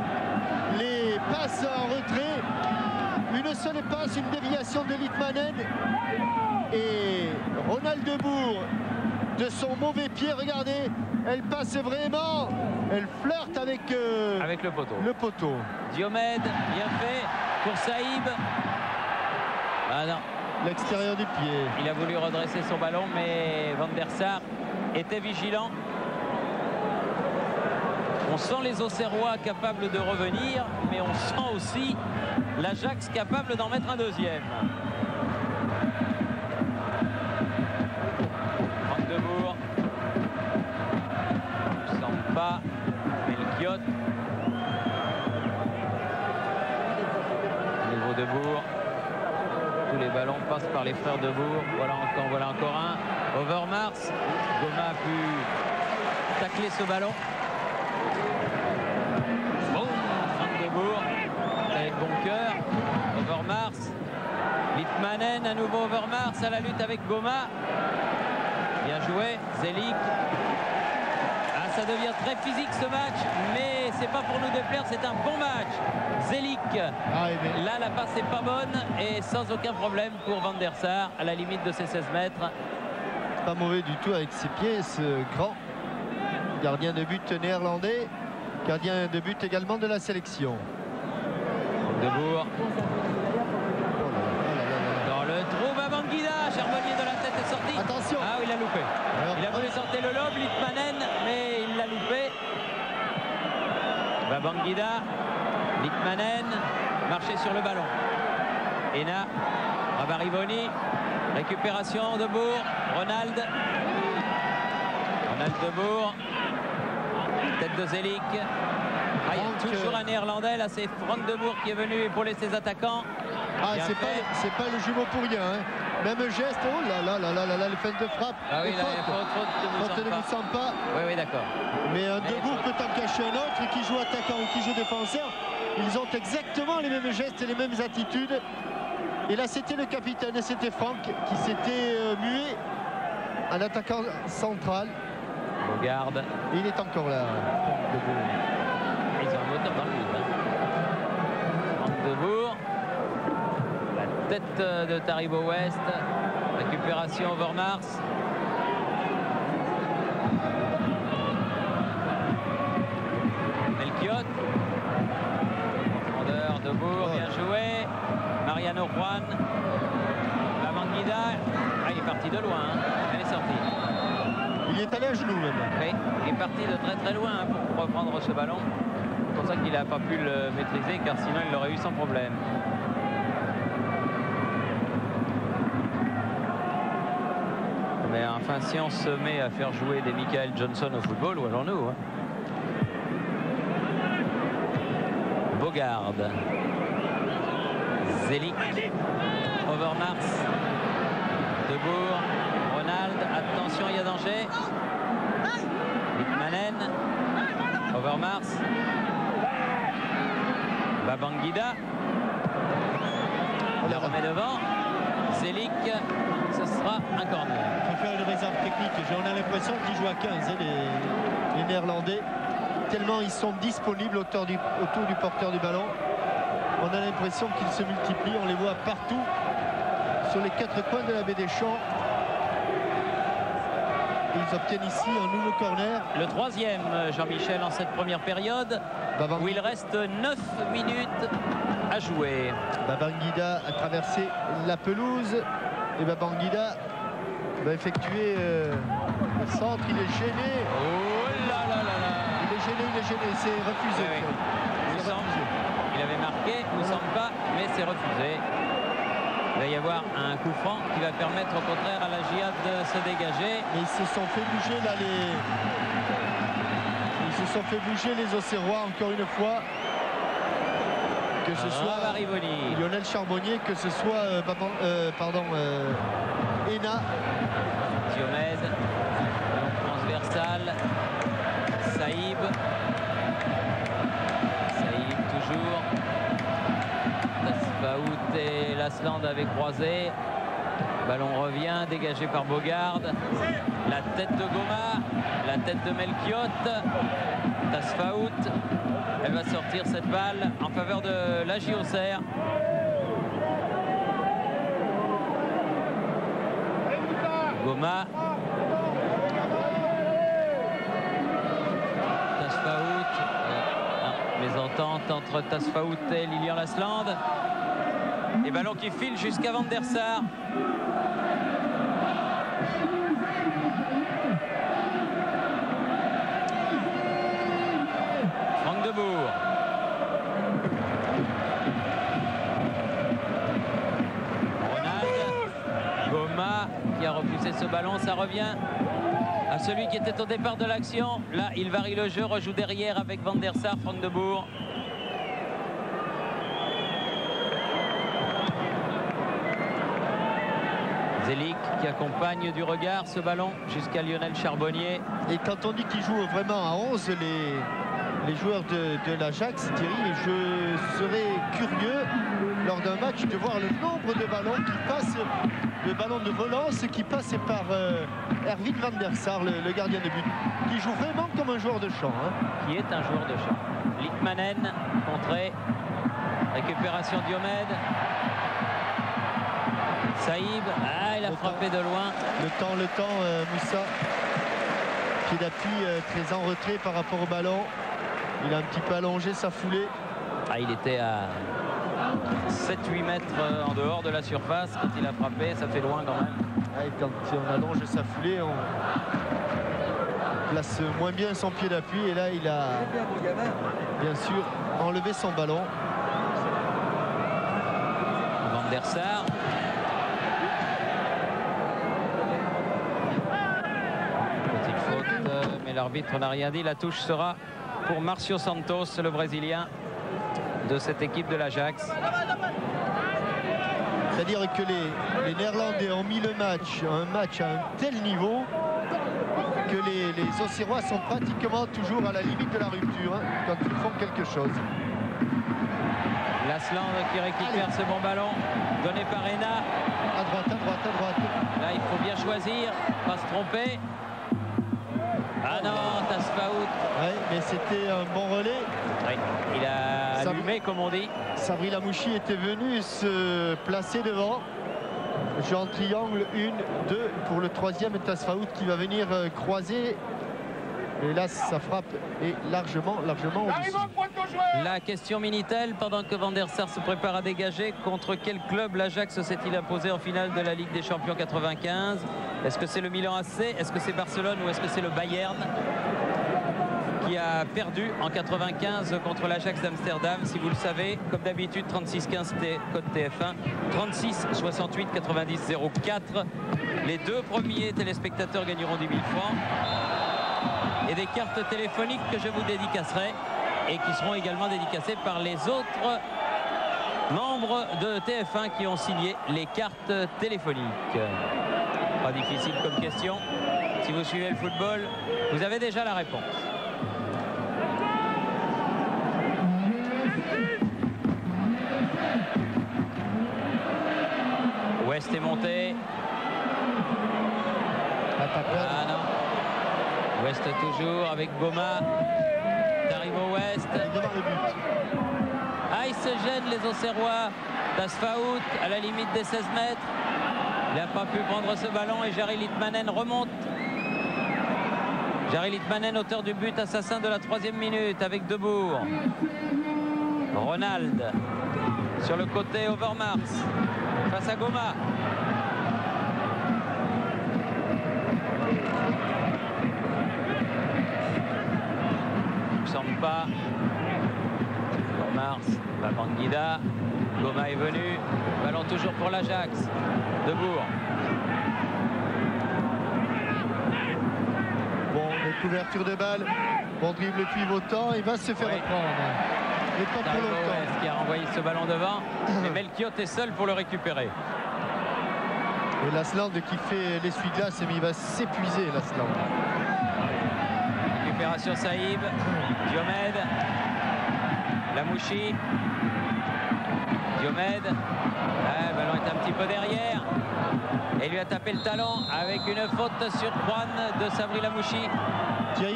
les passes en retrait. Une seule passe, une déviation de Litmanen. Et Ronald Debourg, de son mauvais pied, regardez, elle passe vraiment, elle flirte avec, euh, Avec le poteau. le poteau. Diomède, bien fait pour Saïb. Ah non, L'extérieur du pied. il a voulu redresser son ballon, mais Van der Sar était vigilant. On sent les Auxerrois capables de revenir, mais on sent aussi l'Ajax capable d'en mettre un deuxième. Les frères Debourg. Voilà encore, voilà encore un. Overmars. Goma a pu tacler ce ballon. Bon, Franck Debourg. Avec bon cœur. Overmars. Litmanen, à nouveau Overmars à la lutte avec Goma. Bien joué. Zelik. Ça devient très physique ce match, mais c'est pas pour nous déplaire, c'est un bon match. Zelik. Ah, Là, la passe n'est pas bonne et sans aucun problème pour Van der Sar à la limite de ses 16 mètres. pas mauvais du tout avec ses pieds, ce grand gardien de but néerlandais. Gardien de but également de la sélection. Debourg Oh là là, oh là là là là. dans le trou, Babangida. Charbonnier de la tête est sorti. Attention. Ah oui, il a loupé. Alors, Il a voulu tenter le lob, Litmanen, mais il l'a loupé. Babangida, Litmanen, marché sur le ballon. Ena, Rabarivoni, récupération de Bourg, Ronald. Ronald de Bourg, tête de Zelik. Ah, il y a toujours euh, un néerlandais, là c'est Franck de Bourg qui est venu épauler ses attaquants. Ah, pas, c'est pas le jumeau pour rien. hein. Même geste. Oh là là là là là là, le feinte de frappe. Ah oui, là, faute. faute, de Moussampa. Oui, oui, d'accord. Mais un Mais debout peut en cacher un autre qui joue attaquant ou qui joue défenseur. Ils ont exactement les mêmes gestes et les mêmes attitudes. Et là, c'était le capitaine, et c'était Franck qui s'était euh, mué en attaquant central. Bogarde. Et il est encore là. Ils ont un moteur dans le vide. hein. Tête euh, de Taribo West. Récupération Overmars. Melchiot. Profondeur Debourg, bien joué. Mariano Juan. La Manguida. Ah, il est parti de loin. hein. Elle est sortie. Il est allé à genoux même. Oui, il est parti de très très loin hein, pour reprendre ce ballon. C'est pour ça qu'il n'a pas pu le maîtriser car sinon il l'aurait eu sans problème. Mais enfin, si on se met à faire jouer des Michael Johnson au football, où allons-nous hein Bogard. Zelik. Overmars. Debourg. Ronald. Attention, il y a danger. Manen. Overmars. Babangida. On le remet devant. Zelik. Ce sera un corner. Il faut faire une réserve technique. On a l'impression qu'ils jouent à 15, hein, les, les Néerlandais tellement ils sont disponibles autour du, autour du porteur du ballon. On a l'impression qu'ils se multiplient, on les voit partout sur les quatre coins de la baie des Champs. Ils obtiennent ici un nouveau corner. Le troisième, Jean-Michel, en cette première période, où il reste 9 minutes à jouer. Babangida a traversé la pelouse et Babangida va effectuer euh, le centre. Il est gêné. Oh là là là là il est gêné, il est gêné, c'est refusé. Oui, oui. Il, avait marqué, ne semble pas, mais c'est refusé. Il va y avoir un coup franc qui va permettre au contraire à la Giade de se dégager. Mais ils se sont fait bouger là les. Ils se sont fait bouger les Auxerrois encore une fois. Que ce soit Marivoni. Lionel Charbonnier, que ce soit euh, euh, pardon, euh, Ena. Diomède, transversal, Saïb. Saïb toujours. Tasfaout et Lasland avaient croisé. Ballon revient, dégagé par Bogard. La tête de Goma, la tête de Melchiot. Tasfaout. Elle va sortir cette balle en faveur de la Auxerre. Goma. Tasfaout. Les ententes entre Tasfaout et Lilian Lasland. Et ballon qui file jusqu'à Van der. Franck Debourg. Repoussé ce ballon. Ça revient à celui qui était au départ de l'action. Là, il varie le jeu, rejoue derrière avec Van der Sar, Franck Debourg. Zelik qui accompagne du regard ce ballon jusqu'à Lionel Charbonnier. Et quand on dit qu'il joue vraiment à 11, les, les joueurs de, de l'Ajax, Thierry, je serais curieux lors d'un match de voir le nombre de ballons qui passent, de ballons de volance qui passent par euh, Erwin van der Sar, le, le, gardien de but, qui joue vraiment comme un joueur de champ. Hein. Qui est un joueur de champ. Litmanen, contré, récupération Diomède. Saïb, ah, il a Le frappé temps. de loin. Le temps, le temps, euh, Moussa, pied d'appui euh, très en retrait par rapport au ballon. Il a un petit peu allongé sa foulée. Ah, il était à 7-8 mètres euh, en dehors de la surface quand il a frappé, ça fait loin quand même. Ah, et quand on allonge sa foulée, on place moins bien son pied d'appui. Et là, il a bien sûr enlevé son ballon. Van der Sar. Petite faute, euh, mais l'arbitre n'a rien dit. La touche sera pour Marcio Santos, le Brésilien de cette équipe de l'Ajax. C'est-à-dire que les, les, Néerlandais ont mis le match, un match à un tel niveau que les, les sont pratiquement toujours à la limite de la rupture hein, quand ils font quelque chose. Lasland qui récupère Allez. ce bon ballon donné par Ena. À droite, à droite, à droite. Là, il faut bien choisir, pas se tromper. Ah non, Tasfaout. Ouais, mais c'était un bon relais. Oui, il a allumé, comme on dit. Sabri Lamouchi était venu se placer devant. Jeu en triangle, une, deux. Pour le troisième, Tasfaout qui va venir euh, croiser. Et là, sa frappe est largement, largement au-dessus. La question Minitel, pendant que Van der Sar se prépare à dégager, contre quel club l'Ajax s'est-il imposé en finale de la Ligue des Champions 95 Est-ce que c'est le Milan AC Est-ce que c'est Barcelone ou est-ce que c'est le Bayern? A perdu en 95 contre l'Ajax d'Amsterdam. Si vous le savez, comme d'habitude, 36-15 code TF1, 36 68 90 04. Les deux premiers téléspectateurs gagneront 10 000 francs et des cartes téléphoniques que je vous dédicacerai et qui seront également dédicacées par les autres membres de TF1 qui ont signé les cartes téléphoniques. Pas difficile comme question. Si vous suivez le football, vous avez déjà la réponse. West est monté. Ah non. West toujours avec Goma. Darimo West. Ah, il se gêne les Auxerrois. Tasfaout à la limite des 16 mètres. Il n'a pas pu prendre ce ballon et Jarry Litmanen remonte. Jarry Litmanen, auteur du but assassin de la troisième minute avec Debourg. Ronald sur le côté Overmars face à Goma. Il ne semble pas. Overmars, Babangida. Goma est venu. Ballon toujours pour l'Ajax. Debourg. Bon, couverture de balle. Bon dribble pivotant. Il va se faire reprendre. Mais pas pour Darbo longtemps. West qui a renvoyé ce ballon devant. Mais Melchiot est seul pour le récupérer. Et Lasland qui fait l'essuie-glace, mais il va s'épuiser, Lasland. Récupération Saïb. Diomède. Lamouchi. Diomède. Ah, le ballon est un petit peu derrière. Et lui a tapé le talon avec une faute sur Juan de Sabri Lamouchi.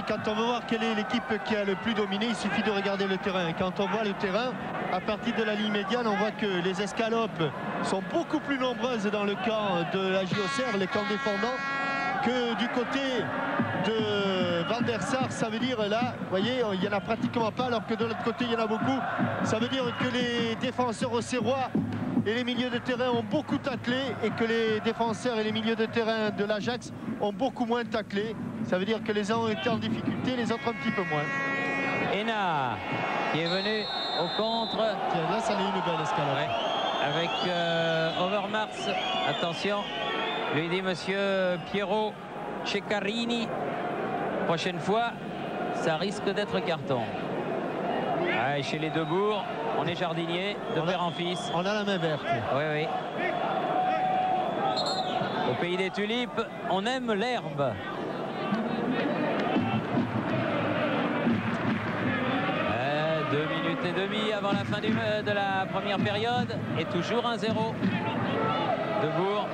Quand on veut voir quelle est l'équipe qui a le plus dominé, il suffit de regarder le terrain. Quand on voit le terrain, à partir de la ligne médiane, on voit que les escalopes sont beaucoup plus nombreuses dans le camp de la JOCR, les camps défendants, que du côté de Van der. Ça veut dire là, vous voyez, il n'y en a pratiquement pas, alors que de l'autre côté, il y en a beaucoup. Ça veut dire que les défenseurs auxerrois et les milieux de terrain ont beaucoup taclé et que les défenseurs et les milieux de terrain de l'Ajax ont beaucoup moins taclé. Ça veut dire que les uns ont été en difficulté, les autres un petit peu moins. Ena qui est venu au contre. Tiens, là, ça n'est une belle escalade. Ouais. Avec euh, Overmars. Attention. Lui dit monsieur Pierrot Ceccarini. Prochaine fois, ça risque d'être carton. Ouais, chez les deux bourgs, on est jardinier de On a- père en fils. On a la main verte. Oui, oui. Au pays des tulipes, on aime l'herbe. Et demie avant la fin du- de la première période et toujours un 0 Debourg.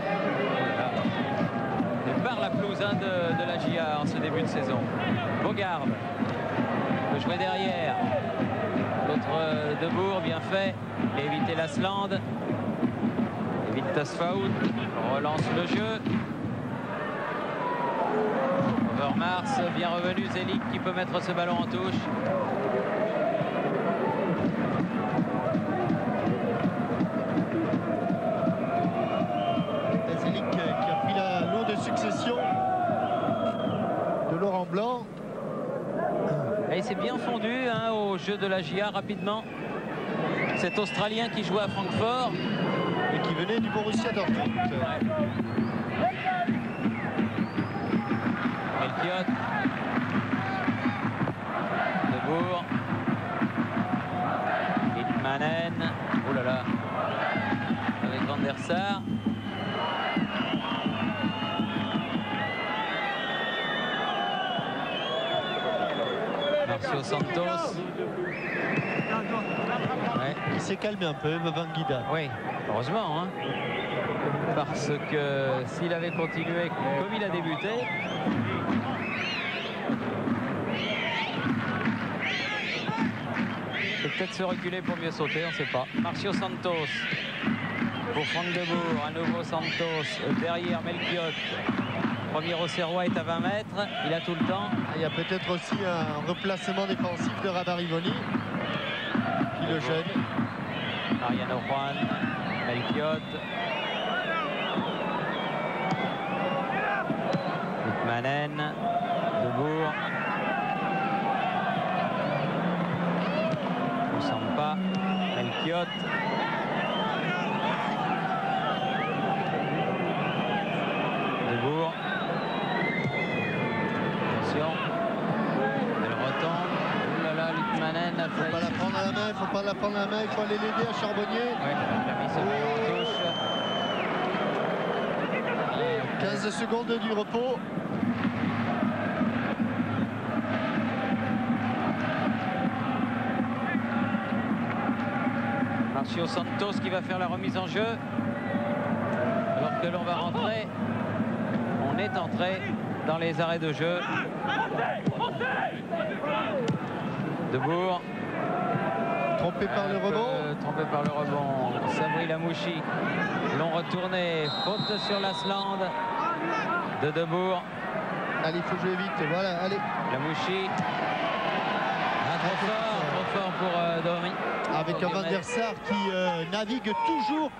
Et par la pelouse hein, de, la GIA en ce début de saison. Bogarde peut jouer derrière. L'autre euh, Debourg, bien fait. Il a évité Lasland. Évite Tasfaout. Relance le jeu. Overmars, bien revenu. Zelik qui peut mettre ce ballon en touche. Hein, au jeu de la GIA rapidement. Cet Australien qui jouait à Francfort. et qui venait du Borussia Dortmund. Melchiot. Debourg. Hitmanen. Oh là là. Avec Van der Sar. Santos. Ouais. Il s'est calmé un peu, Babangida. Oui, heureusement. hein. Parce que s'il avait continué comme il a débuté, peut peut-être se reculer pour mieux sauter, on ne sait pas. Marcio Santos pour Franck Debourg, à nouveau Santos, derrière Melchiot. Premier Auxerrois est à 20 mètres, il a tout le temps. Il y a peut-être aussi un replacement défensif de Rabarivoni. qui le gêne. Mariano Juan, Melchiot. Manen, Debourg. pas Melchiot. Debourg. Attention. Elle retombe. Oh là là, Litmanen a Faut pas la prendre à la main, faut pas la prendre à la main, il faut aller l'aider à Charbonnier. Ouais, il a mis ce ballon en touche. 15 secondes du repos. Marcio Santos qui va faire la remise en jeu. Alors que l'on va rentrer, on est entré dans les arrêts de jeu. Debourg. Trompé par le rebond. Euh, trompé par le rebond. Sabri Lamouchi. L'ont retourné. Faute sur l'Asland de Debourg. Allez, il faut jouer vite. Voilà, allez. Lamouchi. Ah, trop fort, trop fort pour euh, Domi. Avec un Van der Sar qui euh, navigue toujours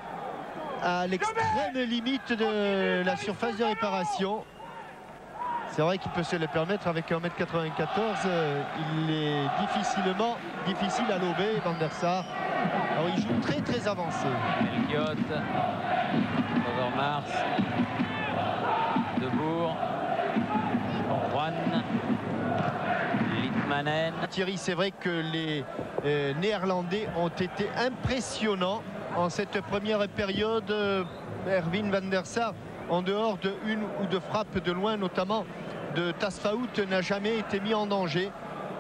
à l'extrême limite de la surface de réparation. C'est vrai qu'il peut se le permettre avec 1m94. euh, il est difficilement difficile à lober, Van der Sar. Alors il joue très très avancé. Melchiot, Overmars, Debourg, Juan, Litmanen. Thierry, c'est vrai que les euh, Néerlandais ont été impressionnants en cette première période. Euh, Erwin van der Sar, en dehors de une ou deux frappes de loin, notamment de Tasfaout, n'a jamais été mis en danger.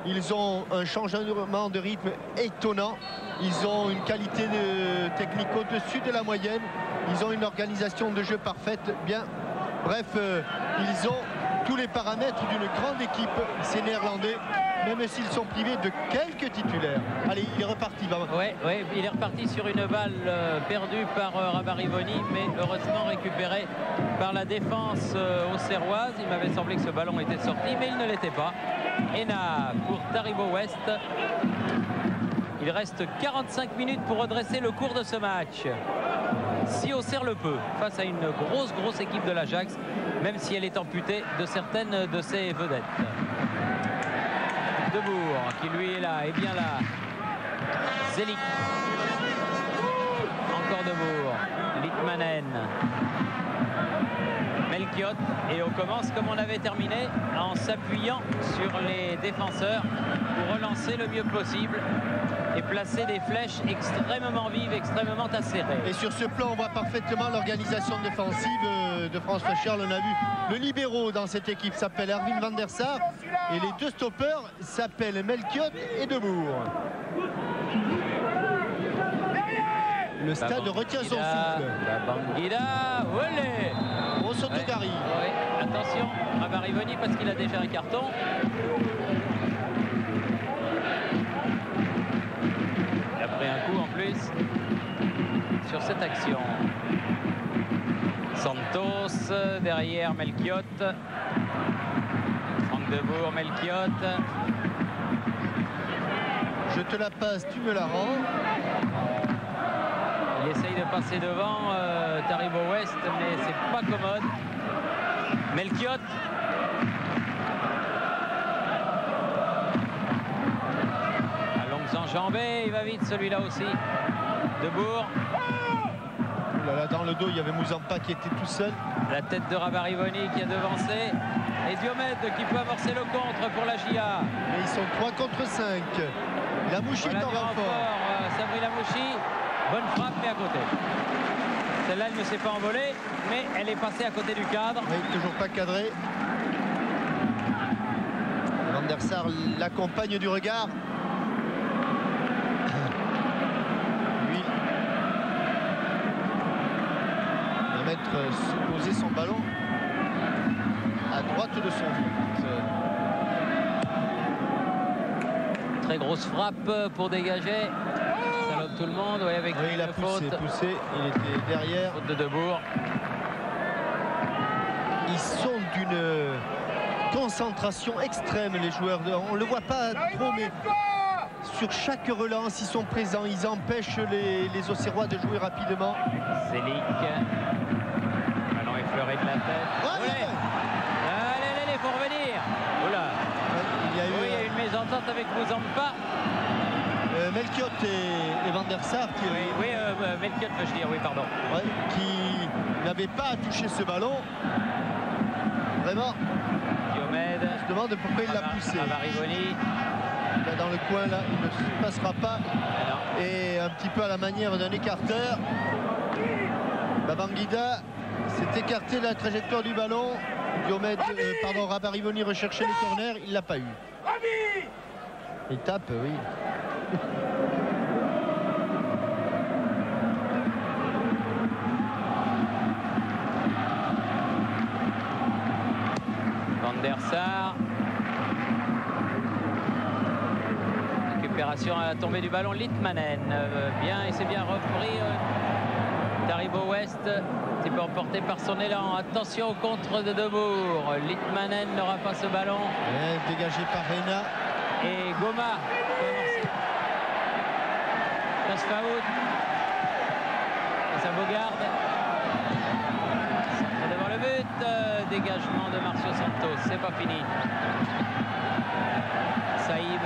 Ils ont un changement de rythme étonnant. Ils ont une qualité technique au-dessus de la moyenne. Ils ont une organisation de jeu parfaite. Bien, bref, euh, ils ont tous les paramètres d'une grande équipe, ces Néerlandais, même s'ils sont privés de quelques titulaires. Allez, il est reparti. ouais, il est reparti sur une balle euh, perdue par euh, Rabarivoni, mais heureusement récupérée par la défense euh, auxerroise. Il m'avait semblé que ce ballon était sorti, mais il ne l'était pas. Ena pour Taribo West. Il reste 45 minutes pour redresser le cours de ce match. Si Auxerre le peut, face à une grosse, grosse équipe de l'Ajax, même si elle est amputée de certaines de ses vedettes. Qui lui est là, et bien là. Zelik. Encore Debourg. Litmanen. Melchiot. Et on commence comme on avait terminé, en s'appuyant sur les défenseurs pour relancer le mieux possible et placer des flèches extrêmement vives, extrêmement acérées. Et sur ce plan, on voit parfaitement l'organisation défensive de France Charles. On a vu le libéraux dans cette équipe s'appelle Erwin van der Sar et les deux stoppeurs s'appellent Melchiot et Debourg. Le stade retient son souffle. La Banguida, olé Sotogari. Ouais, ouais. Attention, Rabarivoni parce qu'il a déjà un carton. Pris un coup en plus sur cette action. Santos derrière Melchiot. Franck Debourg, Melchiot. Je te la passe, tu me la rends. Il essaye de passer devant euh, Taribo West, mais c'est pas commode. Melchiot. Enjambées, il va vite celui-là aussi. Debourg, là là, dans le dos, il y avait Mouzampa qui était tout seul. la tête de Rabarivoni qui a devancé. Et Diomède qui peut amorcer le contre pour la GIA. Mais ils sont 3 contre 5. La mouche Voilà est en renfort. renfort, euh, Sabri Lamouchi. Bonne frappe, mais à côté. Celle-là, elle ne s'est pas envolée, mais elle est passée à côté du cadre. Oui, toujours pas cadré. Van der Sar l'accompagne du regard. Lui va mettre euh, se poser son ballon à droite de son but. Très grosse frappe pour dégager. Ça lobe tout le monde, oui, avec Oui, il a poussé, faute. poussé. Il était derrière. Faute de Debourg. Ils sont d'une concentration extrême, les joueurs. On ne le voit pas trop, mais sur chaque relance, ils sont présents, ils empêchent les, les Auxerrois de jouer rapidement. Zélic. La tête. Allez, allez, allez, faut revenir. Oula. Il y a eu Oui, il y a eu une mésentente avec Mouzampa. euh, Melchiot et, et Van der Sar qui, Oui, oui euh, euh, Melchior, veux-je dire, oui, pardon. ouais, qui n'avaient pas à toucher ce ballon. Vraiment, Diomède. je me demande pourquoi il l'a poussé. Là, Dans le coin, là, il ne se passera pas. Ah. Et un petit peu à la manière d'un écarteur. Babangida s'est écarté la trajectoire du ballon. Diomède, euh, pardon, Rabarivoni recherchait les corners, il l'a pas eu. Il tape, oui. Van der Sar. Récupération à la tombée du ballon, Litmanen. Euh, bien, et c'est bien repris. Euh, Taribo West, un petit peu emporté par son élan. Attention au contre de Debourg. Litmanen n'aura pas ce ballon. Et dégagé par Rena. Et Goma. Passe ça Bogarde. Centre devant le but. Euh, dégagement de Marcio Santos. C'est pas fini. Saïb.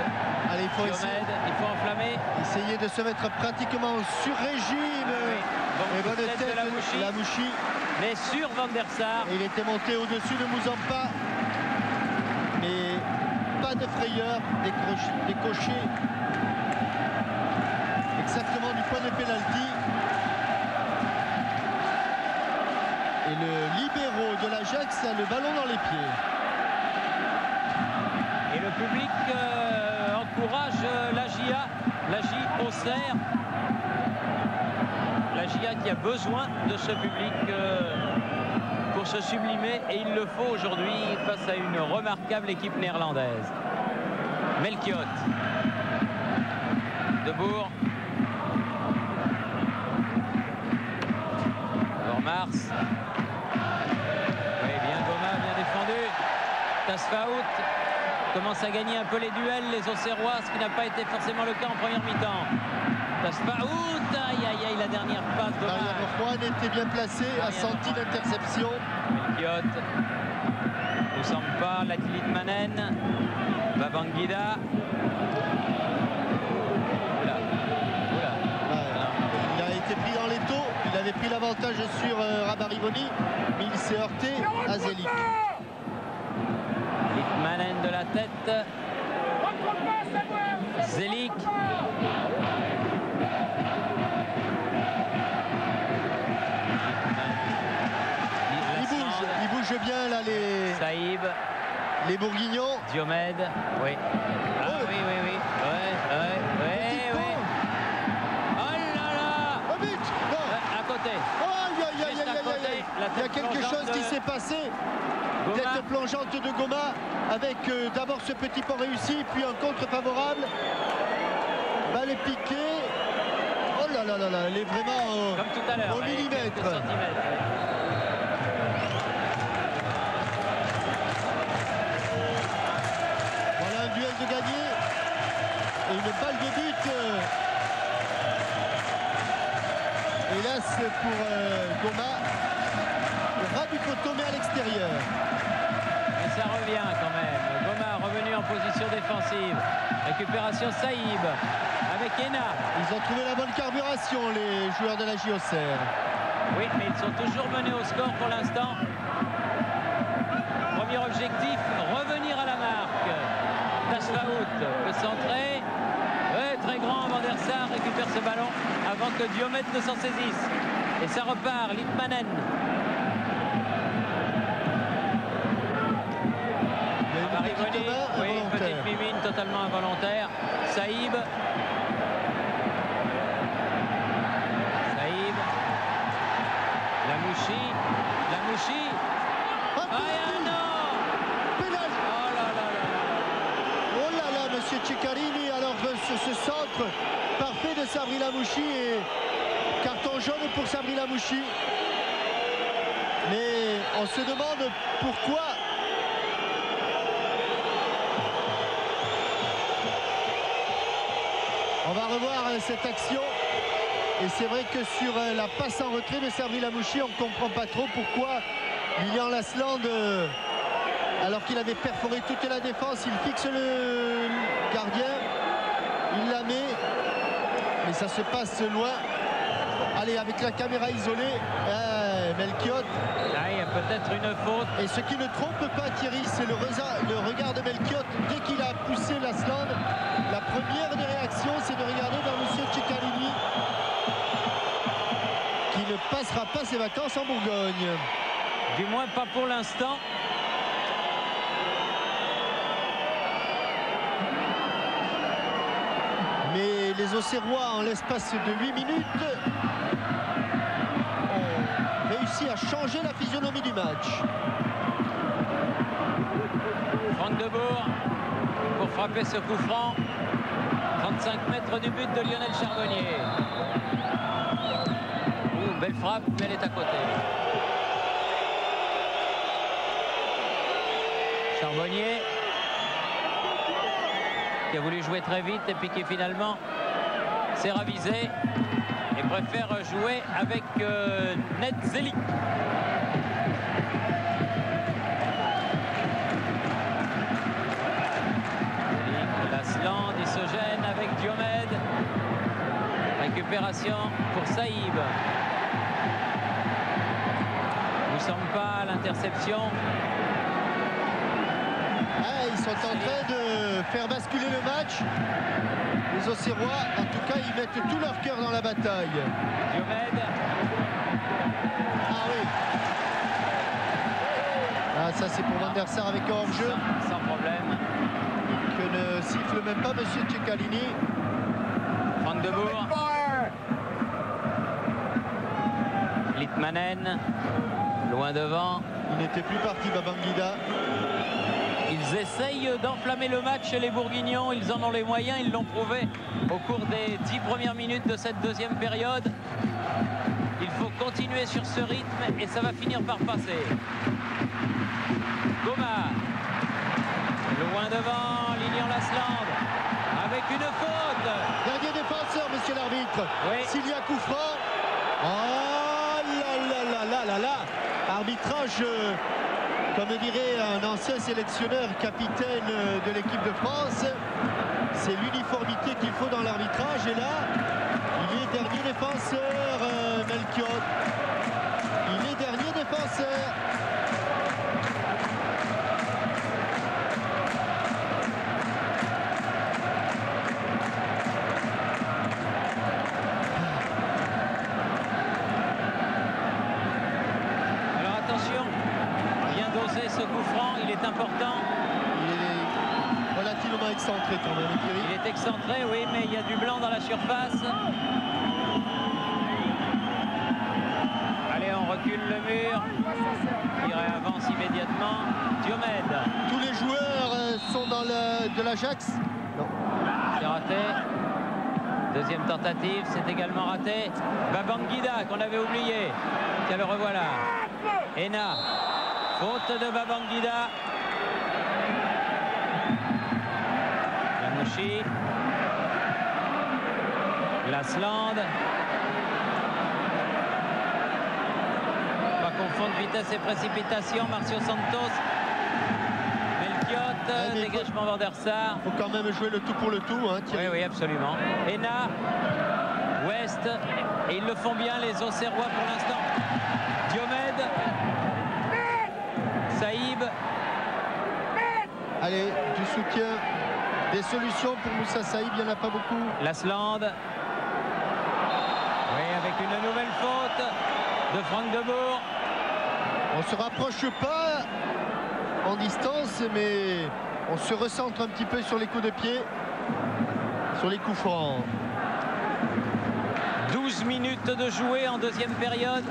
Allez, il faut. Il faut enflammer. essayer de se mettre pratiquement sur régime. Oui. Bon, Et bonne tête tête de de Lamouchi. Mais sur Van der Sar. Et il était monté au-dessus de Mouzampa. Mais pas de frayeur, décoché exactement du point de pénalty. Et le libéraux de l'Ajax a le ballon dans les pieds. Et le public euh, la La GIA Auxerre. La GIA qui a besoin de ce public euh, pour se sublimer. Et il le faut aujourd'hui face à une remarquable équipe néerlandaise. Melchiot. Debourg. Avant Mars. Oui, bien Goma, bien défendu. Tasfaout commence à gagner un peu les duels, les Auxerrois, ce qui n'a pas été forcément le cas en première mi-temps. Tasfaout, aïe aïe aïe, la dernière passe Maria dommage. Juan était bien placé, a senti l'interception. Melchiot. Moussampa, Latilit Manen. Babangida. Oula. Oula. Ouais, Il a été pris dans les taux, il avait pris l'avantage sur euh, Rabarivoni, mais il s'est heurté à Zelik. Litmanen de la tête. Zelik. Il bouge, il bouge bien là les, Saïb, les Bourguignons. Diomède, oui. Ah Oh. oui, oui, oui. Ouais, ouais, ouais. Oh là là Oh but Non Euh, À côté. Oh, Il y a quelque chose qui s'est passé. Goma. Tête plongeante de Goma avec euh, d'abord ce petit pont réussi, puis un contre favorable. Balle est piquée. Oh là là là là, elle est vraiment euh, Comme tout à l'heure. au millimètre. Voilà un duel de gagné. Et une balle de but. euh, Hélas pour euh, Goma. Poteau mais à l'extérieur. Mais ça revient quand même. Goma revenu en position défensive. Récupération Saïb avec Ena. Ils ont trouvé la bonne carburation, les joueurs de la JOCR. Oui, mais ils sont toujours menés au score pour l'instant. Premier objectif, revenir à la marque. Tasfaout peut centrer. Ouais, très grand, Van der Sar récupère ce ballon avant que Diomède ne s'en saisisse. Et ça repart, Litmanen. Lamouchi. Ah, Ah, non pénal Oh là là là là. Oh là là, monsieur Ceccarini, alors euh, ce, ce centre parfait de Sabri Lamouchi et carton jaune pour Sabri Lamouchi. Mais on se demande pourquoi On va revoir euh, cette action. Et c'est vrai que sur euh, la passe en retrait de Servi Lamouchi, on ne comprend pas trop pourquoi Lilian Lasland, euh, alors qu'il avait perforé toute la défense, il fixe le gardien, il la met, mais ça se passe loin. Allez, avec la caméra isolée, euh, Melchiot. Là, il y a peut-être une faute. Et ce qui ne trompe pas Thierry, c'est le, le, regard de Melchiot. Dès qu'il a poussé Lasland, la première des réactions, c'est de regarder vers M. pas ses vacances en Bourgogne. Du moins pas pour l'instant. Mais les Auxerrois, en l'espace de 8 minutes, ont réussi à changer la physionomie du match. Franck Debourg pour frapper ce coup franc. 35 mètres du but de Lionel Charbonnier. Belle frappe, mais elle est à côté. Charbonnier qui a voulu jouer très vite et puis qui finalement s'est ravisé et préfère jouer avec euh, Ned Zeli. Lasland, il se gêne avec Diomède. Récupération pour Saïb. L'interception. Ah, ils sont en train de faire basculer le match. Les Auxerrois, en tout cas, ils mettent tout leur cœur dans la bataille. Diomède. Ah oui. Ah, ça c'est pour Van der Sar avec un hors-jeu. Sans, sans, problème. Que ne siffle même pas Monsieur Cecalini. Franck Debourg. Litmanen. Loin devant. Il n'était plus parti, Babangida. Ils essayent d'enflammer le match, les Bourguignons. Ils en ont les moyens, ils l'ont prouvé au cours des dix premières minutes de cette deuxième période. Il faut continuer sur ce rythme et ça va finir par passer. Goma. Loin devant, Lilian Lasland. Avec une faute. Dernier défenseur, monsieur l'arbitre. Oui. S'il y a coup franc. Oh là là là là là là. Arbitrage, euh, comme dirait un ancien sélectionneur capitaine euh, de l'équipe de France. C'est l'uniformité qu'il faut dans l'arbitrage. Et là, il est dernier défenseur, euh, Melchior. Il est dernier défenseur. Important. Il est relativement excentré quand même, Thierry. Il est excentré, oui, mais il y a du blanc dans la surface. Allez, on recule le mur. Il avance immédiatement. Diomède, Tous les joueurs euh, sont dans le, de l'Ajax? Non. c'est raté. Deuxième tentative, c'est également raté. Babangida, qu'on avait oublié. Tiens, le revoilà. Ena, faute de Babangida. Lamouchi. Lasland. Pas confondre vitesse et précipitation. Marcio Santos. Melchiot, Ah, dégagement Van der Sar. Il faut quand même jouer le tout pour le tout, hein, Oui, oui, absolument. Ena, West, et ils le font bien, les Auxerrois pour l'instant. Diomède, Saïb, Allez, du soutien, des solutions pour Moussa Saïb, il n'y en a pas beaucoup. Lasland. Oui, avec une nouvelle faute de Franck Debourg. On se rapproche pas en distance, mais on se recentre un petit peu sur les coups de pied, sur les coups francs. 12 minutes de jouer en deuxième période.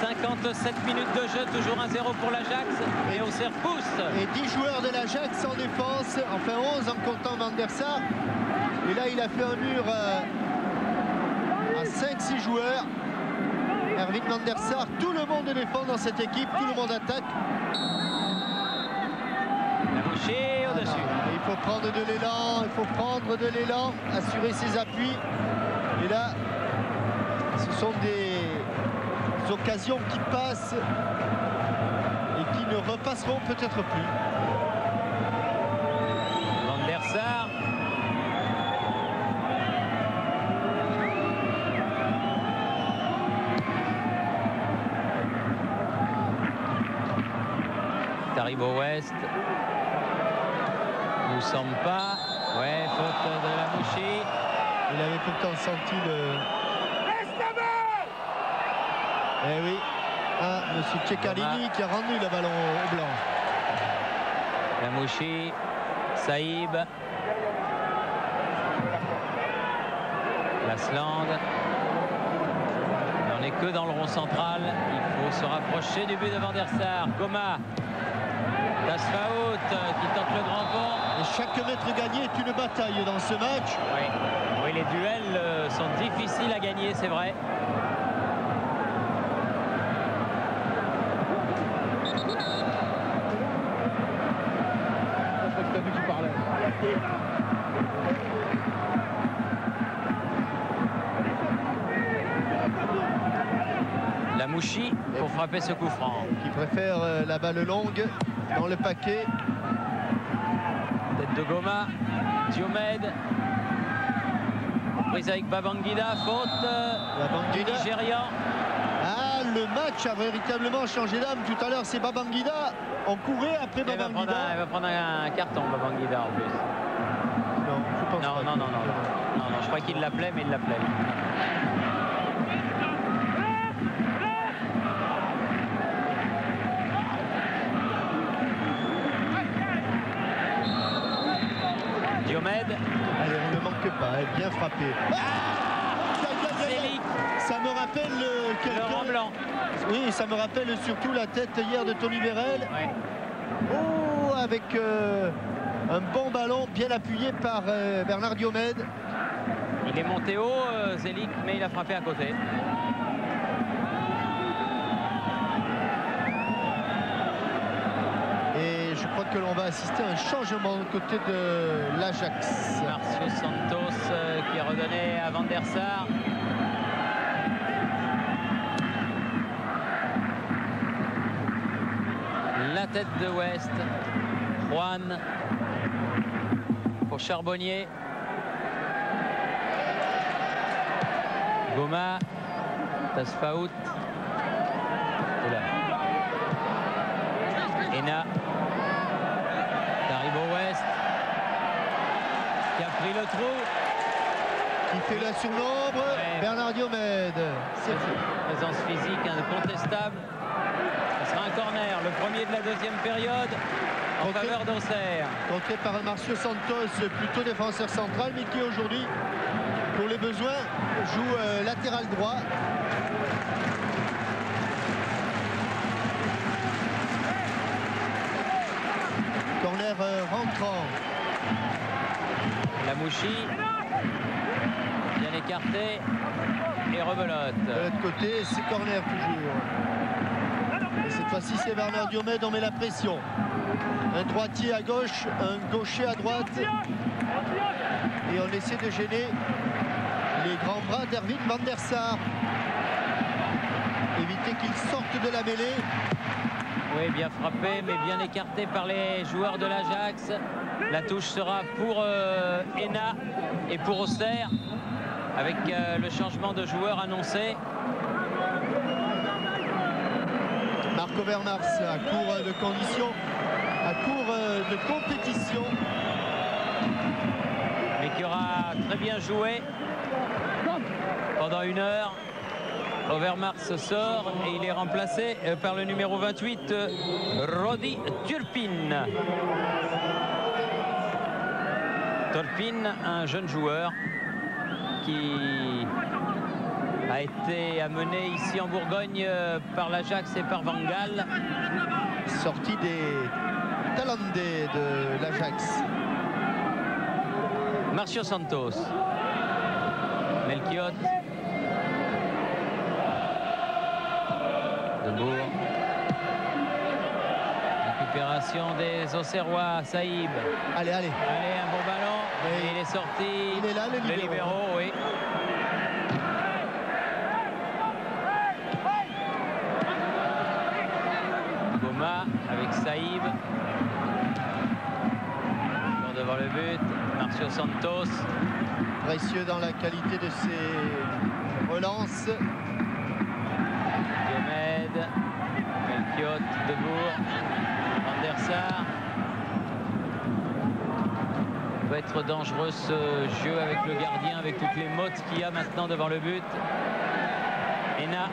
57 minutes de jeu, toujours 1-0 pour l'Ajax. Et Auxerre pousse. Et 10 joueurs de l'Ajax en défense, enfin 11 en comptant Van der Sar. Et là, il a fait un mur euh, à 5-6 joueurs. Erwin Van der Sar, tout le monde défend dans cette équipe, tout le monde attaque. Il faut prendre de l'élan, il faut prendre de l'élan, assurer ses appuis. Et là, ce sont des occasions qui passent et qui ne repasseront peut-être plus. Van der Sar. T'arrives au ouest. Nous sommes pas. Ouais, faute de la Mouchi. Il avait pourtant senti le. Eh oui, ah, Monsieur Tchekalini qui a rendu le ballon au blanc. La Mouchi. Saïb. Lasland. On n'est que dans le rond central. Il faut se rapprocher du but de Van der Sar. Goma. Tasfaout qui tente le grand pont. Et chaque mètre gagné est une bataille dans ce match. Oui, oui les duels euh, sont difficiles à gagner, c'est vrai. Frapper ce coup franc. Qui préfère euh, la balle longue dans le paquet. Tête de Goma, Diomed. Prise avec Babangida, faute euh, du Babangida. Nigérian. Ah, le match a véritablement changé d'âme. Tout à l'heure, c'est Babangida. On courait après Babangida. un, elle va prendre un carton, Babangida en plus. Non, je pense Non, pas. non, non, non, non, non, non, je crois qu'il l'appelait, mais il l'appelait. Bien frappé. Ah Ça me rappelle euh, quelqu'un- blanc. Oui, ça me rappelle surtout la tête hier de Tony Vérel. Ouais. Oh, avec euh, un bon ballon bien appuyé par euh, Bernard Diomède. Il est monté haut, euh, Zélic, mais il a frappé à côté. Assister à un changement du côté de l'Ajax. Marcio Santos euh, qui a redonné à Van. La tête de West. Juan pour Charbonnier. Goma. Tasfaout. Ena. T'arrives au West. Qui fait la surnombre Ouais. Bernard Diomède. Présence physique incontestable. Ce sera un corner, le premier de la deuxième période en Ok. faveur d'Auxerre. contré par Marcio Santos, plutôt défenseur central, mais qui aujourd'hui, pour les besoins, joue euh, latéral droit. Corner euh, rentrant. La Mouchi, bien écarté et rebelote. De l'autre côté, c'est corner toujours. Et cette fois-ci, c'est Bernard Diomède, on met la pression. Un droitier à gauche, un gaucher à droite. Et on essaie de gêner les grands bras d'Erwin van der Sar. Éviter qu'ils sortent de la mêlée. Oui, bien frappé, mais bien écarté par les joueurs de l'Ajax. La touche sera pour euh, Ena et pour Auxerre, avec euh, le changement de joueur annoncé. Marco Bernars à court de conditions, à court euh, de compétition. mais qui aura très bien joué pendant une heure. Overmars sort et il est remplacé euh, par le numéro 28, euh, Rodi Turpin. Turpin, un jeune joueur qui a été amené ici en Bourgogne euh, par l'Ajax et par Van Gaal. Sortie des Talandais de l'Ajax. Marcio Santos. Melchiot. Debourg. Récupération des Auxerrois, Saïb. Allez, allez. Allez, un bon ballon. Et il est sorti. Il est là, le libéro. libéro, oui. Goma avec Saïb. Devant le but. Marcio Santos. Précieux dans la qualité de ses relances. Diomed. Melchiot, Debourg. Van der Sar. Peut être dangereux ce jeu avec le gardien, avec toutes les mottes qu'il y a maintenant devant le but. Ena.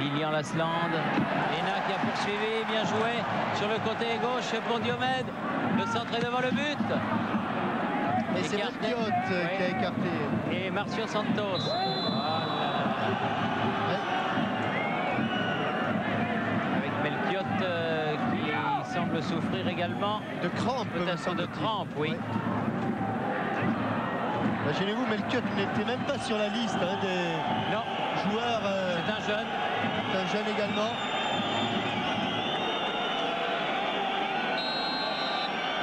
Lilian Lasland. Ena qui a poursuivi, bien joué sur le côté gauche pour Diomède. Le centre est devant le but. Et c'est qui a écarté. Et Marcio Santos. Oh là là. Souffrir également. De crampes. Peut-être de crampes, oui. Ouais. Imaginez-vous, Melchiot n'était même pas sur la liste hein, des Non, joueurs. euh, c'est un jeune. un jeune également.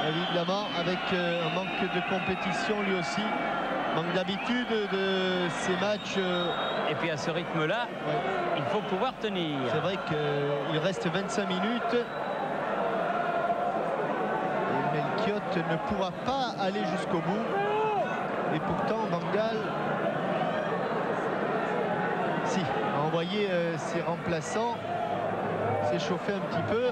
Évidemment, avec euh, un manque de compétition lui aussi. Manque d'habitude de ces matchs. euh, Et puis à ce rythme-là, ouais. il faut pouvoir tenir. C'est vrai qu'il reste 25 minutes. Ne pourra pas aller jusqu'au bout. Et pourtant, Bangal, si, a envoyé euh, ses remplaçants s'échauffer un petit peu.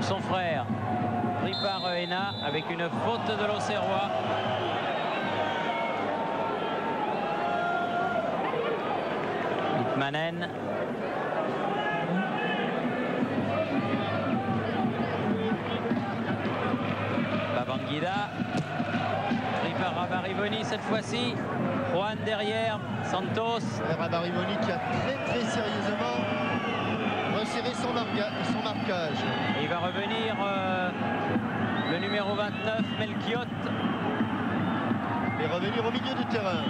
Son frère, pris par euh, Ena avec une faute de l'Auxerrois. Litmanen. Babangida. Pris par Rabarivoni cette fois-ci. Juan derrière. Santos. Rabarivoni qui a très très sérieusement son, marquage. Et il va revenir euh, le numéro 29, Melchiot. Et revenir au milieu du terrain.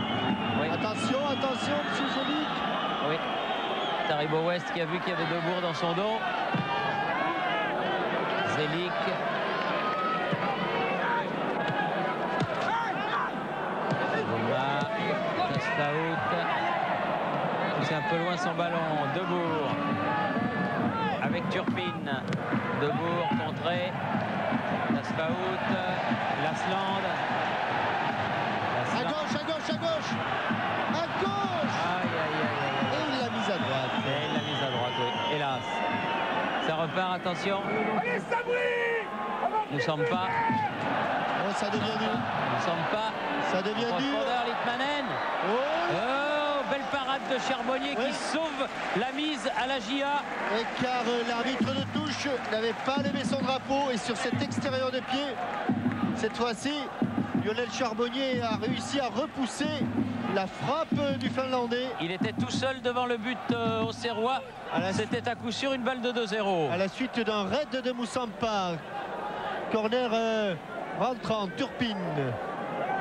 Oui, Attention, attention, Monsieur Zelic. oui. Taribo West qui a vu qu'il y avait Debourg dans son dos. Zelik. Pousse un peu loin son ballon. Debourg. Avec Turpin. Debourg contré. Tastaout. Lasland. À gauche, à gauche, à gauche. À gauche. Aïe, aïe, aïe, aïe. Et il l'a mise à droite. Et il l'a mise à droite, oui. Hélas. Ça repart, attention. Nous sommes pas. Oh, ça devient dur. Nous sommes pas. Ça devient dur. Litmanen. Oh, parade de Charbonnier qui sauve la mise à la JA. Et car euh, l'arbitre de touche n'avait pas levé son drapeau et sur cet extérieur de pied, cette fois-ci, Lionel Charbonnier a réussi à repousser la frappe du Finlandais Il était tout seul devant le but euh, au Serrois. C'était à coup sûr une balle de 2-0. à la suite d'un raid de Moussampa. Corner euh, rentrant, Turpin.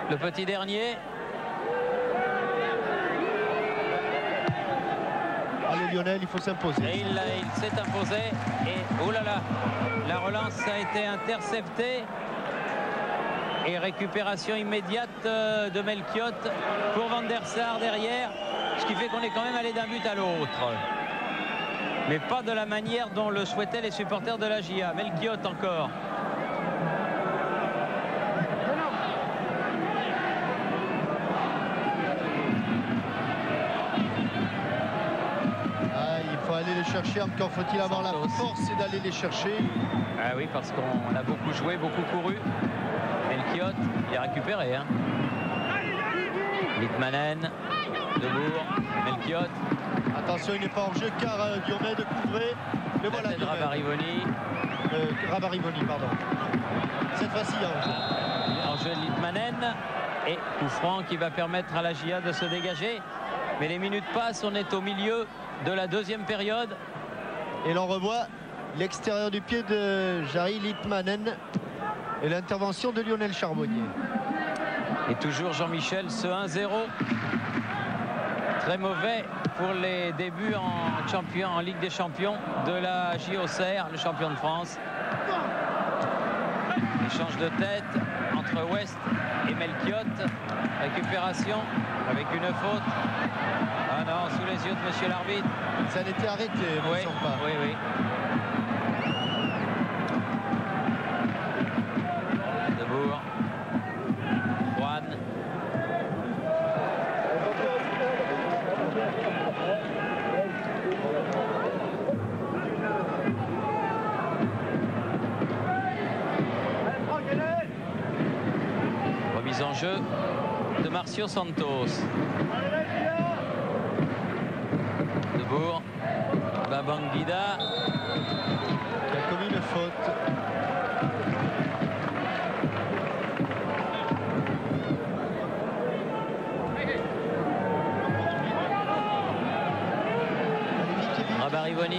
Le petit dernier. Il faut s'imposer. il, il s'est imposé. Et oh là là, la relance a été interceptée. Et récupération immédiate euh, de Melchiot pour Van der Sar derrière. Ce qui fait qu'on est quand même allé d'un but à l'autre. Mais pas de la manière dont le souhaitaient les supporters de la GIA. Melchiot encore. Chercher, encore faut-il avoir la force d'aller les chercher. Ah oui, parce qu'on a beaucoup joué, beaucoup couru. Melchiot, il a récupéré. Hein. Litmanen, Debourg, Melchiot, Attention, il n'est pas hors jeu car euh, Diomède couvrait. Mais voilà, de. Rabarivoni. Euh, Rabarivoni, pardon. Cette fois-ci, en jeu. En jeu Turpin. Et coup franc qui va permettre à la GIA de se dégager. Mais les minutes passent, on est au milieu de la deuxième période. Et l'on revoit l'extérieur du pied de Jari Litmanen et l'intervention de Lionel Charbonnier. Et toujours Jean-Michel, ce 1-0. Très mauvais pour les débuts en, champion, en Ligue des Champions de la JOCR, le champion de France. Échange de tête entre West et Melchiot. Récupération avec une faute. Sous les yeux de monsieur l'arbitre. Ça n'était arrêté, oui, pas. Oui, oui. Debourg. Juan. Remise en jeu de Marcio Santos.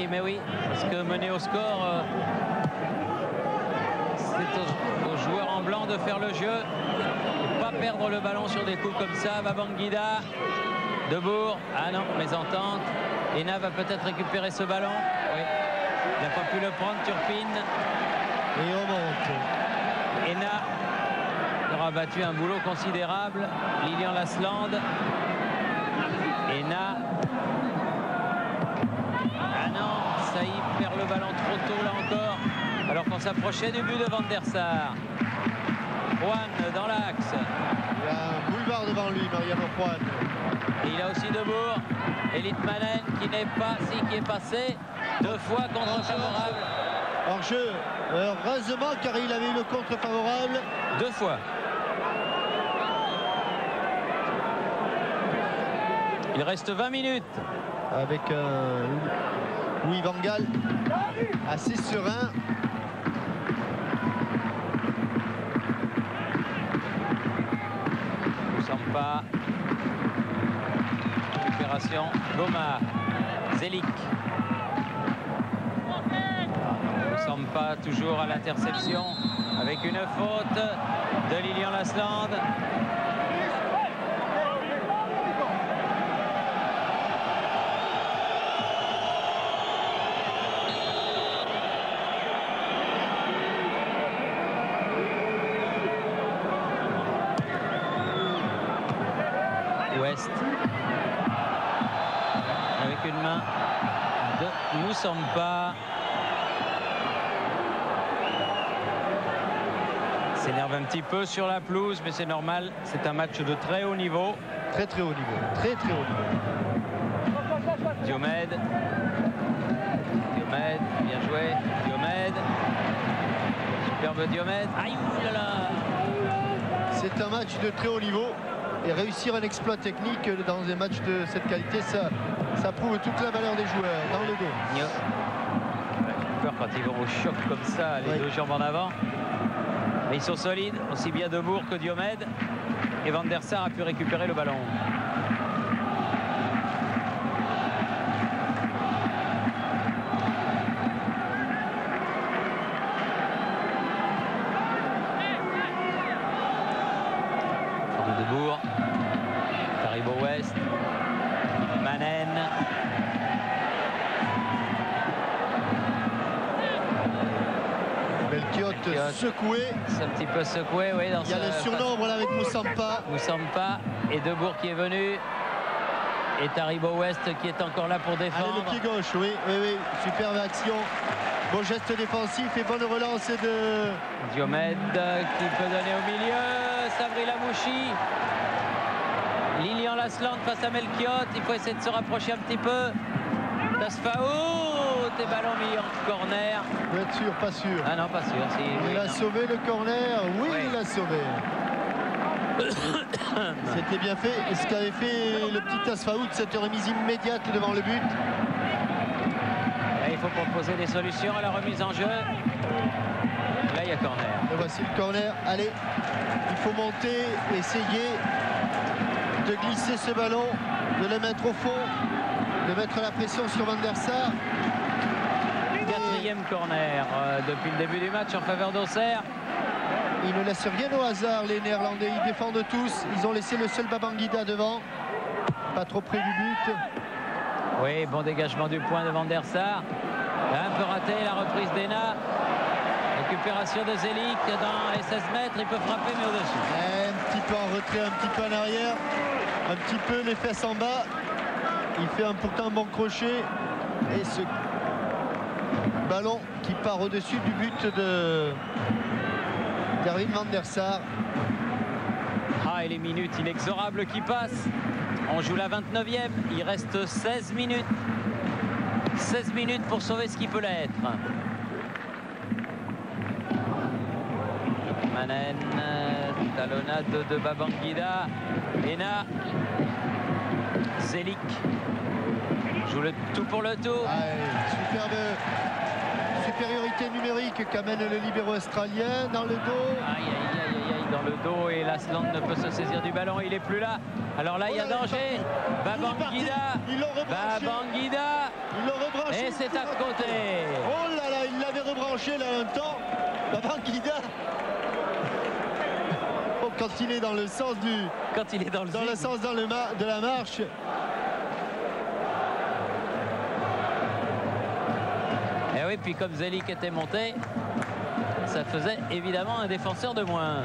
Mais oui, parce que mener au score, euh, c'est aux, aux joueurs en blanc de faire le jeu pas perdre le ballon sur des coups comme ça. Babangida, Debourg. Ah non, mésentente. Ena va peut-être récupérer ce ballon. Oui. Il n'a pas pu le prendre, Turpin. Et on monte. Ena aura battu un boulot considérable. Lilian Lasland. Ena. Ballon trop tôt là encore. Alors qu'on s'approchait du but de Van der Sar. Juan dans l'axe. Il a un boulevard devant lui, Mariano Juan. Et il a aussi Debourg. Elite Manen qui n'est pas si qui est passé deux fois contre favorable. Hors jeu, heureusement car il avait eu le contre favorable. Deux fois. Il reste 20 minutes. Avec un Louis Van Gaal assez serein. Sampa. Récupération. Goma. Zelik. Sampa toujours à l'interception avec une faute de Lilian Lasland. Petit peu sur la pelouse, mais c'est normal. C'est un match de très haut niveau. Très très haut niveau. Très très haut niveau. Diomède. Diomède, bien joué. Diomède. Superbe Diomède. Aïe, oulala. C'est un match de très haut niveau. Et réussir un exploit technique dans un match de cette qualité, ça, ça prouve toute la valeur des joueurs dans le dos. Quand ils vont au choc comme ça, les Oui. deux jambes en avant. Ils sont solides, aussi bien Debourg que Diomède. Et Van der Sar a pu récupérer le ballon. Secoué. C'est un petit peu secoué, oui. Dans Il y a le surnombre là avec Moussampa. Moussampa et Debourg qui est venu. Et Taribo West qui est encore là pour Allez, défendre. le pied gauche, oui, oui, oui. Superbe action. Beau geste défensif et bonne relance de. Diomède qui peut donner au milieu. Sabri Lamouchi. Lilian Lasland face à Melchiot. Il faut essayer de se rapprocher un petit peu. Et ballon mis en corner. Vous êtes sûr, pas sûr. Ah non, pas sûr. si, oui, Il a non. sauvé le corner. Oui, Oui. il l'a sauvé. C'était bien fait. Et ce qu'avait fait le petit Asfaout, cette remise immédiate devant le but? Il faut proposer des solutions à la remise en jeu. là, il y a corner. Et voici le corner. Allez, il faut monter, essayer de glisser ce ballon, de le mettre au fond, de mettre la pression sur Van der Sar. Quatrième corner euh, depuis le début du match en faveur d'Auxerre. Ils ne laissent rien au hasard, les Néerlandais. Ils défendent tous. Ils ont laissé le seul Babangida devant. Pas trop près du but. Oui, bon dégagement du point de Van der Sar. Un peu raté, la reprise d'Ena. Récupération de Zelik dans les 16 mètres. Il peut frapper, mais au-dessus. Un petit peu en retrait, un petit peu en arrière. Un petit peu les fesses en bas. Il fait un, pourtant un bon crochet. Et ce ballon qui part au-dessus du but de Darwin Van der Sar. Ah, et les minutes inexorables qui passent. On joue la 29e. Il reste 16 minutes. 16 minutes pour sauver ce qui peut l'être. Manen, talonnade de Babangida. Ena. Zelik. Joue le tout pour le tout. Ah, superbe supériorité numérique qu'amène le libéro australien dans le dos. Aïe, aïe, aïe, aïe, aïe, dans le dos et l'Asland ne peut se saisir du ballon, il est plus là. Alors là, il y a Oh danger. Babangida. Rebranché. Babangida. L'ont rebranché. Et c'est à côté. Oh là là, il l'avait rebranché là en même temps. Babangida. Oh, quand il est dans le sens du, Quand il est dans le dans le sens dans le de la marche. Oui, puis comme Zelik était monté, ça faisait évidemment un défenseur de moins.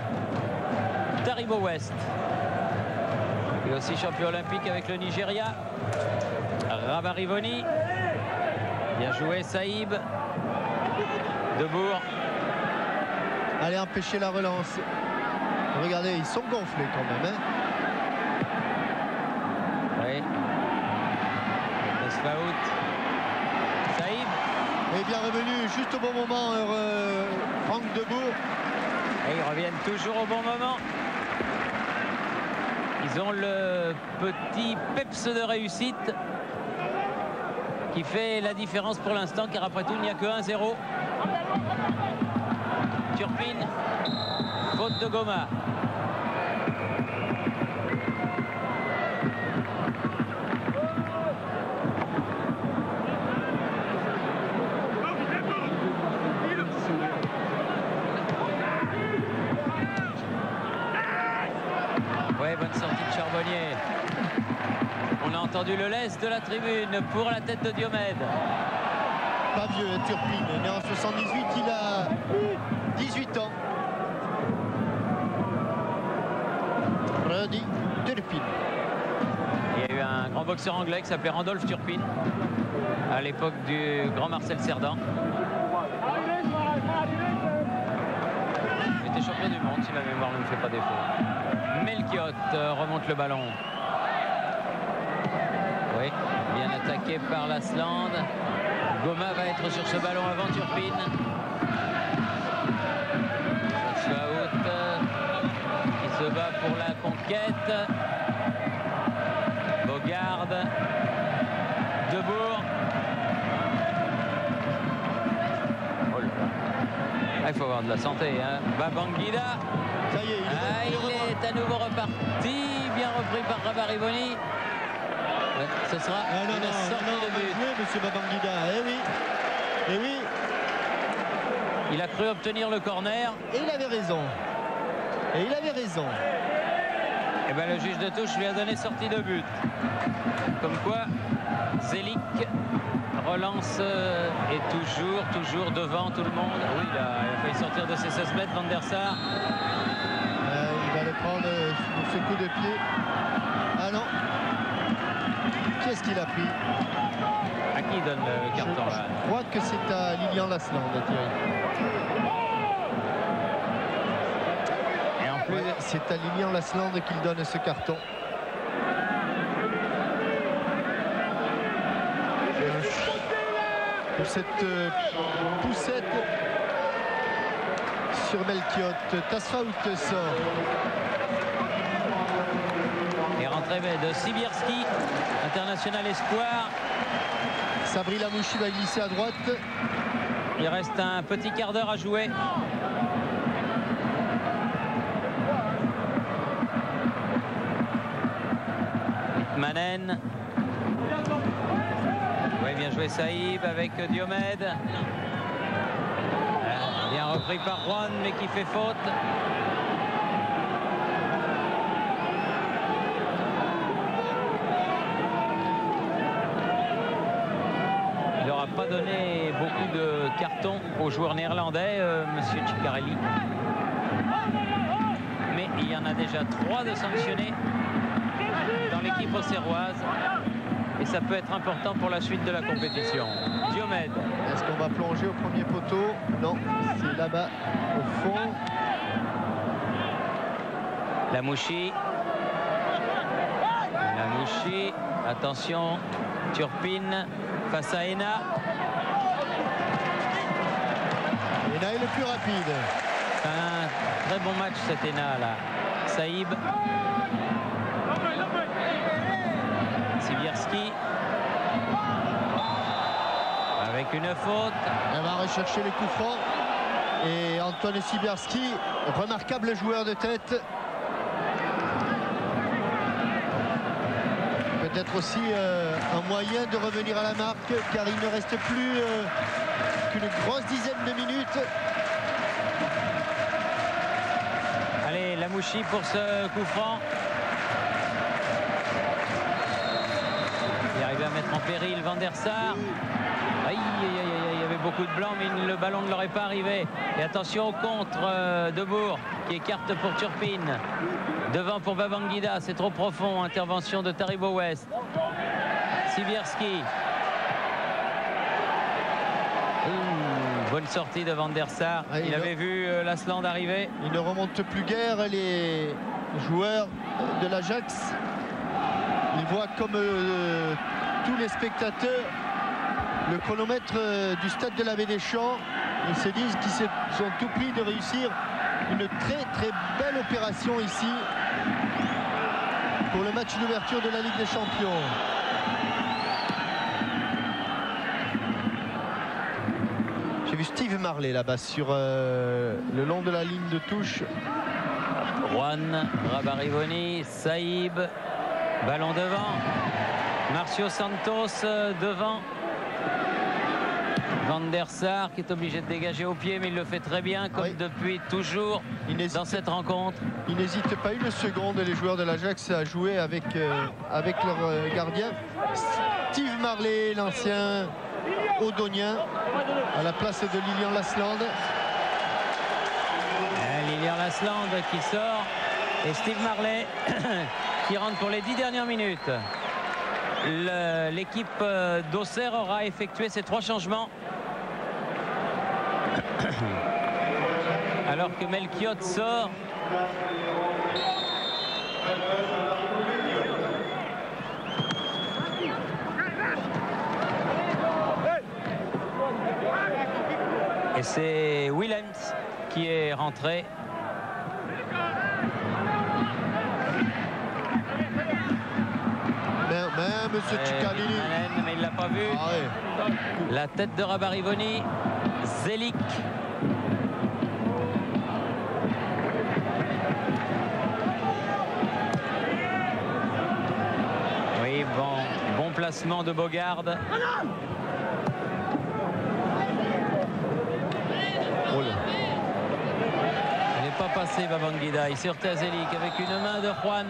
Taribo West. Il est aussi champion olympique avec le Nigeria. Rabarivoni. Bien joué Saïb. Debourg. Allez empêcher la relance. Regardez, ils sont gonflés quand même. hein. Oui. Mesfaout. Saïb. Et bien revenu juste au bon moment, euh, Franck Debourg. Et ils reviennent toujours au bon moment. Ils ont le petit peps de réussite qui fait la différence pour l'instant, car après tout, il n'y a que 1-0. Turpin, faute de Goma. Ouais, bonne sortie de Charbonnier. On a entendu le laisse de la tribune pour la tête de Diomède. Pas vieux, hein, Turpin, mais en 78, il a 18 ans. Rudy Turpin. Il y a eu un grand boxeur anglais qui s'appelait Randolph Turpin à l'époque du grand Marcel Cerdan. Il était champion du monde si ma mémoire ne me fait pas défaut. Melchiot euh, remonte le ballon. Oui, bien attaqué par l'Asland. Goma va être sur ce ballon avant Turpin. Swaout euh, qui se bat pour la conquête. Bogard. Debourg. Oh là là. Ah, il faut avoir de la santé. Hein. Babangida. Ça y est, il, Ah, il est à nouveau reparti. Bien repris par Rabarivoni. Ce sera Ah non, une non, sortie non, de bien but. joué, monsieur Babangida. Eh oui, eh oui, Il a cru obtenir le corner. et il avait raison. Et il avait raison. Et ben, le juge de touche lui a donné sortie de but. Comme quoi, Zelik relance euh, et toujours, toujours devant tout le monde. Oui, il a, il a failli sortir de ses 16 mètres, Van der Sar. Euh, il va le prendre euh, sur ce coup de pied. Ah non. Qu'est-ce qu'il a pris À qui il donne le je, carton là je crois que c'est à Lilian Lasland, Thierry. Et en plus, Ouais, c'est à Lilian Lasland qu'il donne ce carton. Euh, Pour cette euh, poussette sur Melchiot. Tasfaout sort. est rentré de Sibierski, international espoir. Sabri Lamouchi va glisser à droite. Il reste un petit quart d'heure à jouer. Manen. Oui, bien joué Saïb avec Diomède. Bien repris par Juan, mais qui fait faute. Il n'aura pas donné beaucoup de cartons aux joueurs néerlandais, euh, Monsieur Ciccarelli. Mais il y en a déjà trois de sanctionnés dans l'équipe auxerroise. Et ça peut être important pour la suite de la compétition. Diomède. Est-ce qu'on va plonger au premier poteau? Non, c'est là-bas au fond. La Mouchi. La Mouchi. Attention, Turpine face à Ena. Est le plus rapide. Un très bon match cet Ena là. Saïb. Sibierski. Avec une faute. Elle va rechercher les coups francs. Et Antoine Sibierski, remarquable joueur de tête. Peut-être aussi euh, un moyen de revenir à la marque car il ne reste plus euh, qu'une grosse dizaine de minutes. Allez, la Mouchi pour ce coup franc. Il arrive à mettre en péril Van der Sar. Aïe, aïe, aïe, il y avait beaucoup de blanc, mais le ballon ne l'aurait pas arrivé. Et attention au contre euh, de Bourg qui écarte pour Turpine. Devant pour Babangida, c'est trop profond. Intervention de Taribo West. Sibierski. Bonne sortie de Van der Sar. Ah, il avait vu euh, l'Asland arriver. Il ne remonte plus guère les joueurs de l'Ajax. Ils voient comme euh, tous les spectateurs le chronomètre euh, du stade de la Baie des Champs. Ils se disent qu'ils sont tout pris de réussir une très très belle opération ici pour le match d'ouverture de la Ligue des Champions. Vu Steve Marley là-bas sur euh, le long de la ligne de touche. Juan, Rabarivoni, Saïb, ballon devant. Marcio Santos euh, devant. Van der Sar qui est obligé de dégager au pied, mais il le fait très bien, comme Oui. depuis toujours Il n'hésite dans cette rencontre. Ils n'hésitent pas une seconde, les joueurs de l'Ajax, à jouer avec, euh, avec leur gardien. Steve Marley, l'ancien Odonien, à la place de Lilian Lasland. Euh, Lilian Lasland qui sort et Steve Marley qui rentre pour les dix dernières minutes. L'équipe euh, d'Auxerre aura effectué ces trois changements. Alors que Melchiot sort. Et c'est Willems qui est rentré. Mais, mais monsieur Euh, mais il l'a pas vu. Ah ouais. La tête de Rabarivoni. Zelik. Oui, bon, bon placement de Bogarde. Oh là. Elle n'est pas. Il sortait à Zelik avec une main de Juan.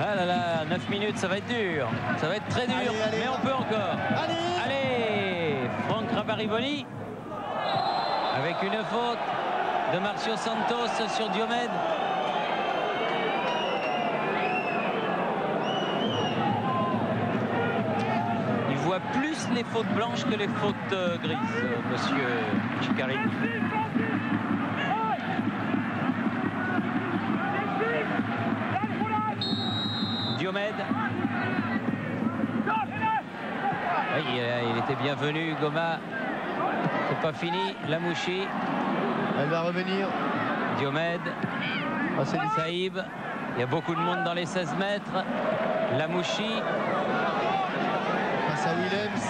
Ah là là, 9 minutes, ça va être dur. Ça va être très dur, Allez, allez. mais on peut encore. Allez Allez, Franck Rabarivoni avec une faute de Marcio Santos sur Diomède. Il voit plus les fautes blanches que les fautes euh, grises, euh, monsieur Ciccarelli. Diomède. Oui, il, euh, il était bienvenu, Goma. C'est pas fini. Lamouchi, Elle va revenir. Diomède. Ah, Saïb, il y a beaucoup de monde dans les 16 mètres. Lamouchi. Willems.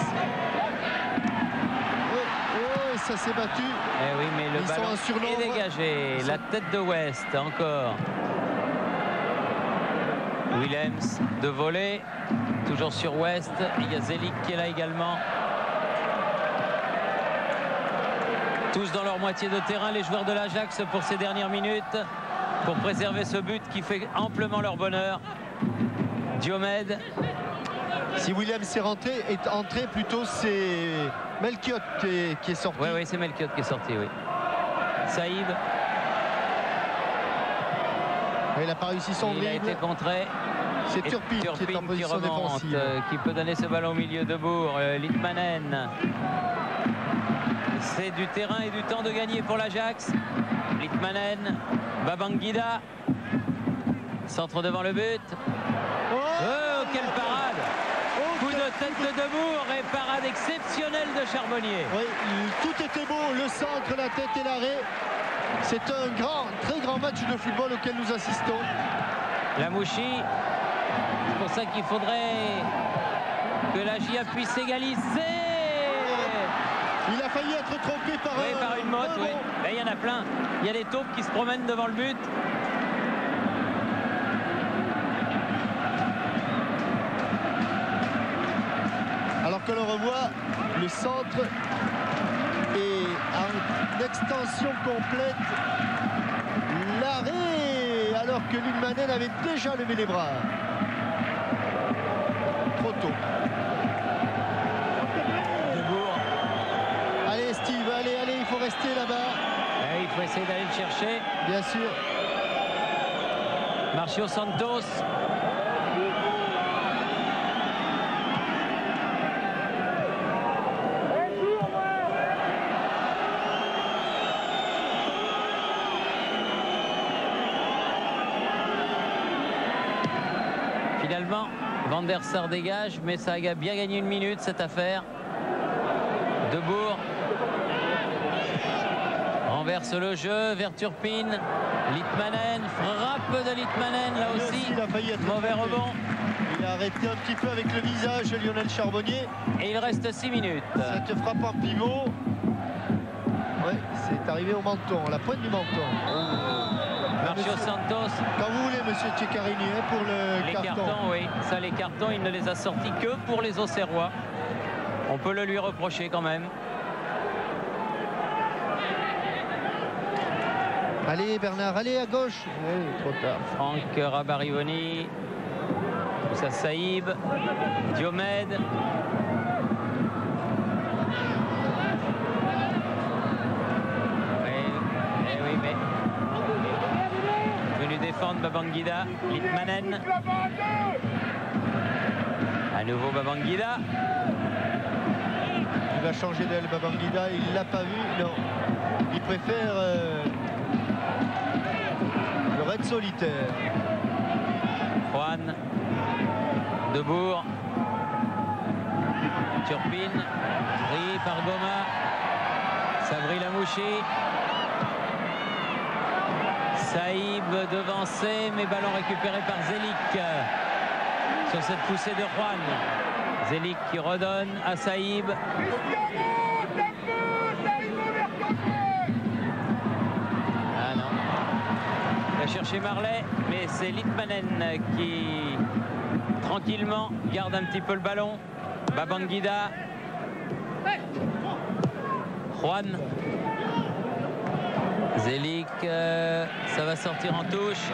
Oh, oh, ça s'est battu. Eh oui, mais le Ils ballon sont est dégagé. La tête de West, encore. Willems de voler. Toujours sur West. Il y a Zelik qui est là également. Tous dans leur moitié de terrain, les joueurs de l'Ajax pour ces dernières minutes, pour préserver ce but qui fait amplement leur bonheur. Diomède, Si Williams est rentré, est entré plutôt, c'est Melchiot qui est, qui est sorti. oui, oui, c'est Melchiot qui est sorti, oui. Saïd, Il n'a pas réussi son il a été contré. C'est Turpin, qui est en Turpin qui position remonte, défensive. euh, qui peut donner ce ballon au milieu de Bourg. Euh, Litmanen. C'est du terrain et du temps de gagner pour l'Ajax. Litmanen, Babangida. Centre devant le but. Oh, Oh, quelle parade oh, Coup quel- de tête de Debourg et parade exceptionnelle de Charbonnier. Oui, tout était beau, le centre, la tête et l'arrêt. C'est un grand, très grand match de football auquel nous assistons. La Mouchi. C'est pour ça qu'il faudrait que la GIA puisse égaliser. Il a failli être trompé par, Oui, un- par une motte, un oui. Ben, Il y en a plein. Il y a des taupes qui se promènent devant le but. Que l'on revoit le centre et en extension complète l'arrêt alors que Lundmanen avait déjà levé les bras. Trop tôt. Allez Steve, allez, allez, il faut rester là-bas, Eh, il faut essayer d'aller le chercher. bien sûr. Marcio Santos. Finalement, Van der Sar dégage, mais ça a bien gagné une minute cette affaire. Debourg renverse le jeu vers Turpin. Litmanen, frappe de Litmanen là aussi. il a failli être Mauvais rebond. Il a arrêté un petit peu avec le visage Lionel Charbonnier. Et il reste 6 minutes. Cette frappe en pivot. Ouais, c'est arrivé au menton, à la pointe du menton. Marcio Monsieur- Santos, Quand vous voulez, monsieur Tchekarini, hein, pour le les carton. cartons, oui. Ça, les cartons, il ne les a sortis que pour les Auxerrois. On peut le lui reprocher quand même. Allez Bernard, allez à gauche. Oui, trop tard. Franck Rabarivoni, Moussa Saïb, Diomède. Oui, eh oui, mais venu défendre Babangida, Litmanen. À nouveau Babangida. Il va changer d'aile Babangida, il l'a pas vu, non. Il préfère euh, le raid solitaire. Juan, Debourg, Turpin, pris par Goma, Sabri Lamouchi, Saïb devancé, mais ballon récupéré par Zelik sur cette poussée de Juan. Zelik qui redonne à Saïb. Ah non. Il a cherché Marley, mais c'est Litmanen qui tranquillement garde un petit peu le ballon. Babangida. Juan. Zelik, euh, ça va sortir en touche.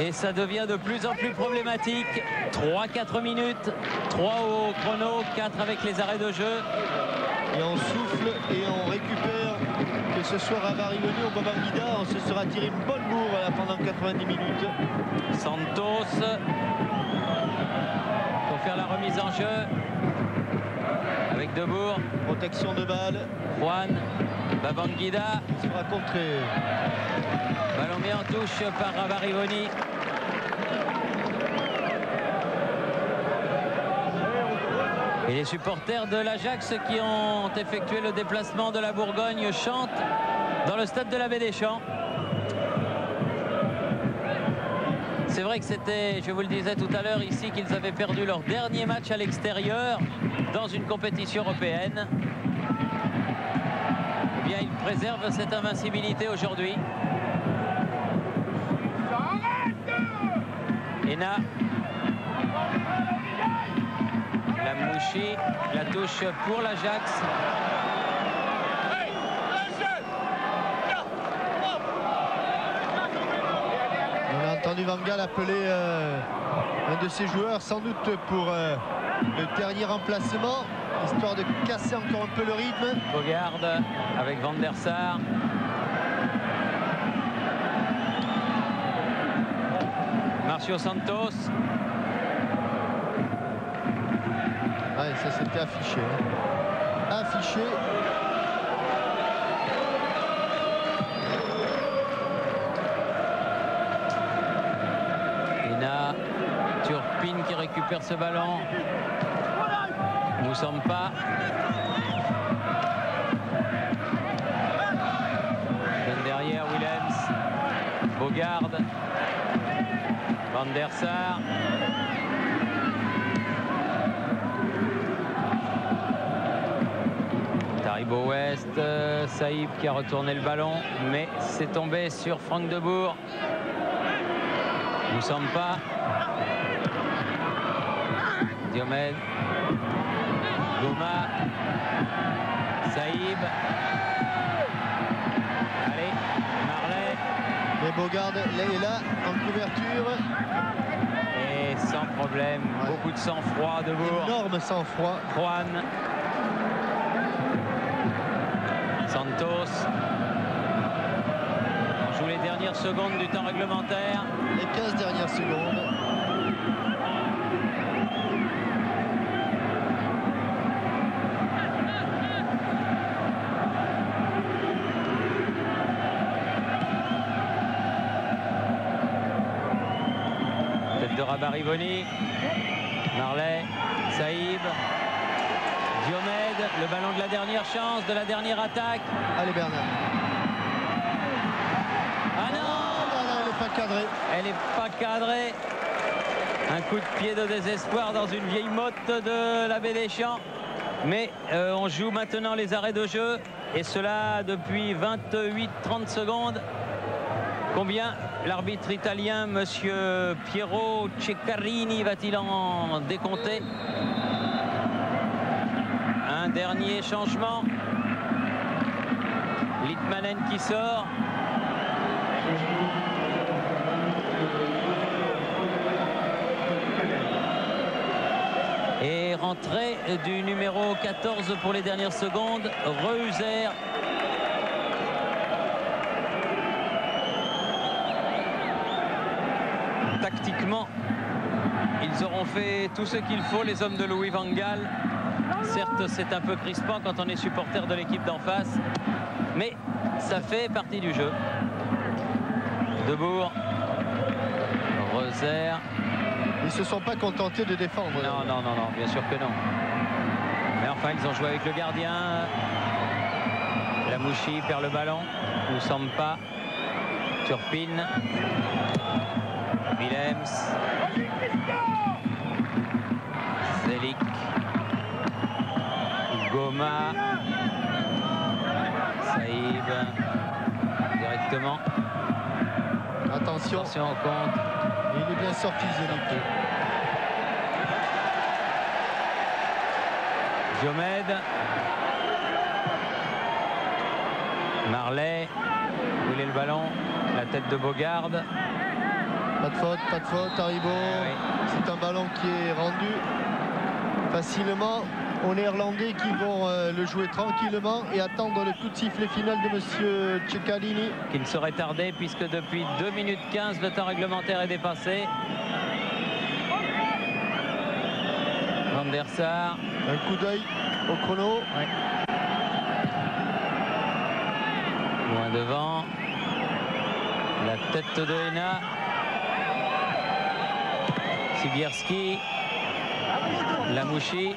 Et ça devient de plus en plus problématique. 3-4 minutes, 3 au chrono, 4 avec les arrêts de jeu. Et on souffle et on récupère, que ce soit Rabarivoni ou Babangida, on se sera tiré une bonne bourre pendant 90 minutes. Santos pour faire la remise en jeu avec Debourg, Protection de balle, Juan, Babangida sera contré. Ballon mis en touche par Ravarivoni. Et les supporters de l'Ajax qui ont effectué le déplacement de la Bourgogne chantent dans le stade de la Baie des Champs. C'est vrai que c'était, je vous le disais tout à l'heure ici, qu'ils avaient perdu leur dernier match à l'extérieur dans une compétition européenne. Eh bien, ils préservent cette invincibilité aujourd'hui. Ena. La Mouchi, la touche pour l'Ajax. On a entendu Van Gaal appeler euh, un de ses joueurs, sans doute pour euh, le dernier remplacement, histoire de casser encore un peu le rythme. Bogarde avec Van der Sar. Marcio Santos. Ouais, ça c'était affiché. hein. Affiché. Ena. Turpin qui récupère ce ballon. Nous sommes pas. Derrière Willems. Bogarde. Van der Sar. Taribo West, euh, Saïb qui a retourné le ballon, mais c'est tombé sur Franck Debourg. Nous sommes pas. Diomède. Gouma. Saïb. Allez, Marley. Mais Bogarde là est là en couverture. Et sans problème, Ouais. beaucoup de sang-froid Debourg. Énorme sang-froid. Juan. Santos. On joue les dernières secondes du temps réglementaire. Les 15 dernières secondes. Tête de Rabat Rivoni. Marley. Saïb. Diomède. Le ballon de la dernière chance, de la dernière attaque. Allez Bernard. Ah non là, elle n'est pas cadrée. Elle n'est pas cadrée. Un coup de pied de désespoir dans une vieille motte de la baie des Champs. Mais euh, on joue maintenant les arrêts de jeu. Et cela depuis 28-30 secondes. Combien l'arbitre italien, monsieur Piero Ceccarini, va-t-il en décompter? Un dernier changement. Litmanen qui sort. Et rentrée du numéro 14 pour les dernières secondes, Reuser. Fait tout ce qu'il faut, les hommes de Louis Van Gaal. Certes, c'est un peu crispant quand on est supporter de l'équipe d'en face, mais ça fait partie du jeu. Debourg, Reuser. Ils ne se sont pas contentés de défendre. Non, non, non, non, bien sûr que non. Mais enfin, ils ont joué avec le gardien. La Mouchi perd le ballon. Nous sommes pas. Turpin. Willems. Goma. Saïb. Directement. Attention, Attention au compte. il est bien sorti Zelik. Diomède. Marley. Où est le ballon? La tête de Bogarde. Pas de faute, pas de faute, Haribo. Ah oui. C'est un ballon qui est rendu facilement aux Néerlandais qui vont euh, le jouer tranquillement et attendre le coup de sifflet final de Monsieur Cecalini. Qui ne saurait tarder puisque depuis 2 minutes 15, le temps réglementaire est dépassé. Van der Sar. Un coup d'œil au chrono. Loin devant. La tête de Hena. Sibierski. Lamouchi.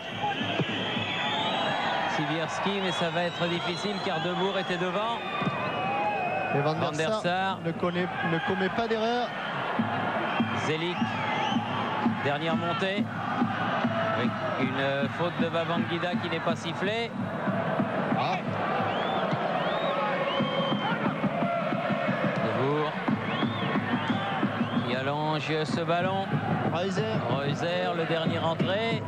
Sibierski, mais ça va être difficile car Debourg était devant. Et Van Van der Sar Sar. ne, connaît- ne commet pas d'erreur. Zelik, dernière montée, avec une faute de Babangida qui n'est pas sifflée. Ah, Debourg qui allonge ce ballon. Reiser. Reuser, le dernier entrée.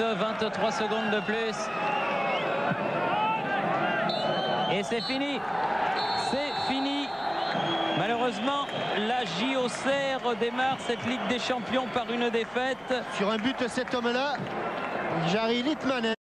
Minutes 23 secondes de plus. Et c'est fini. C'est fini. Malheureusement, la JOCR démarre cette Ligue des Champions par une défaite. Sur un but, cet homme-là, Jarry Littmanen.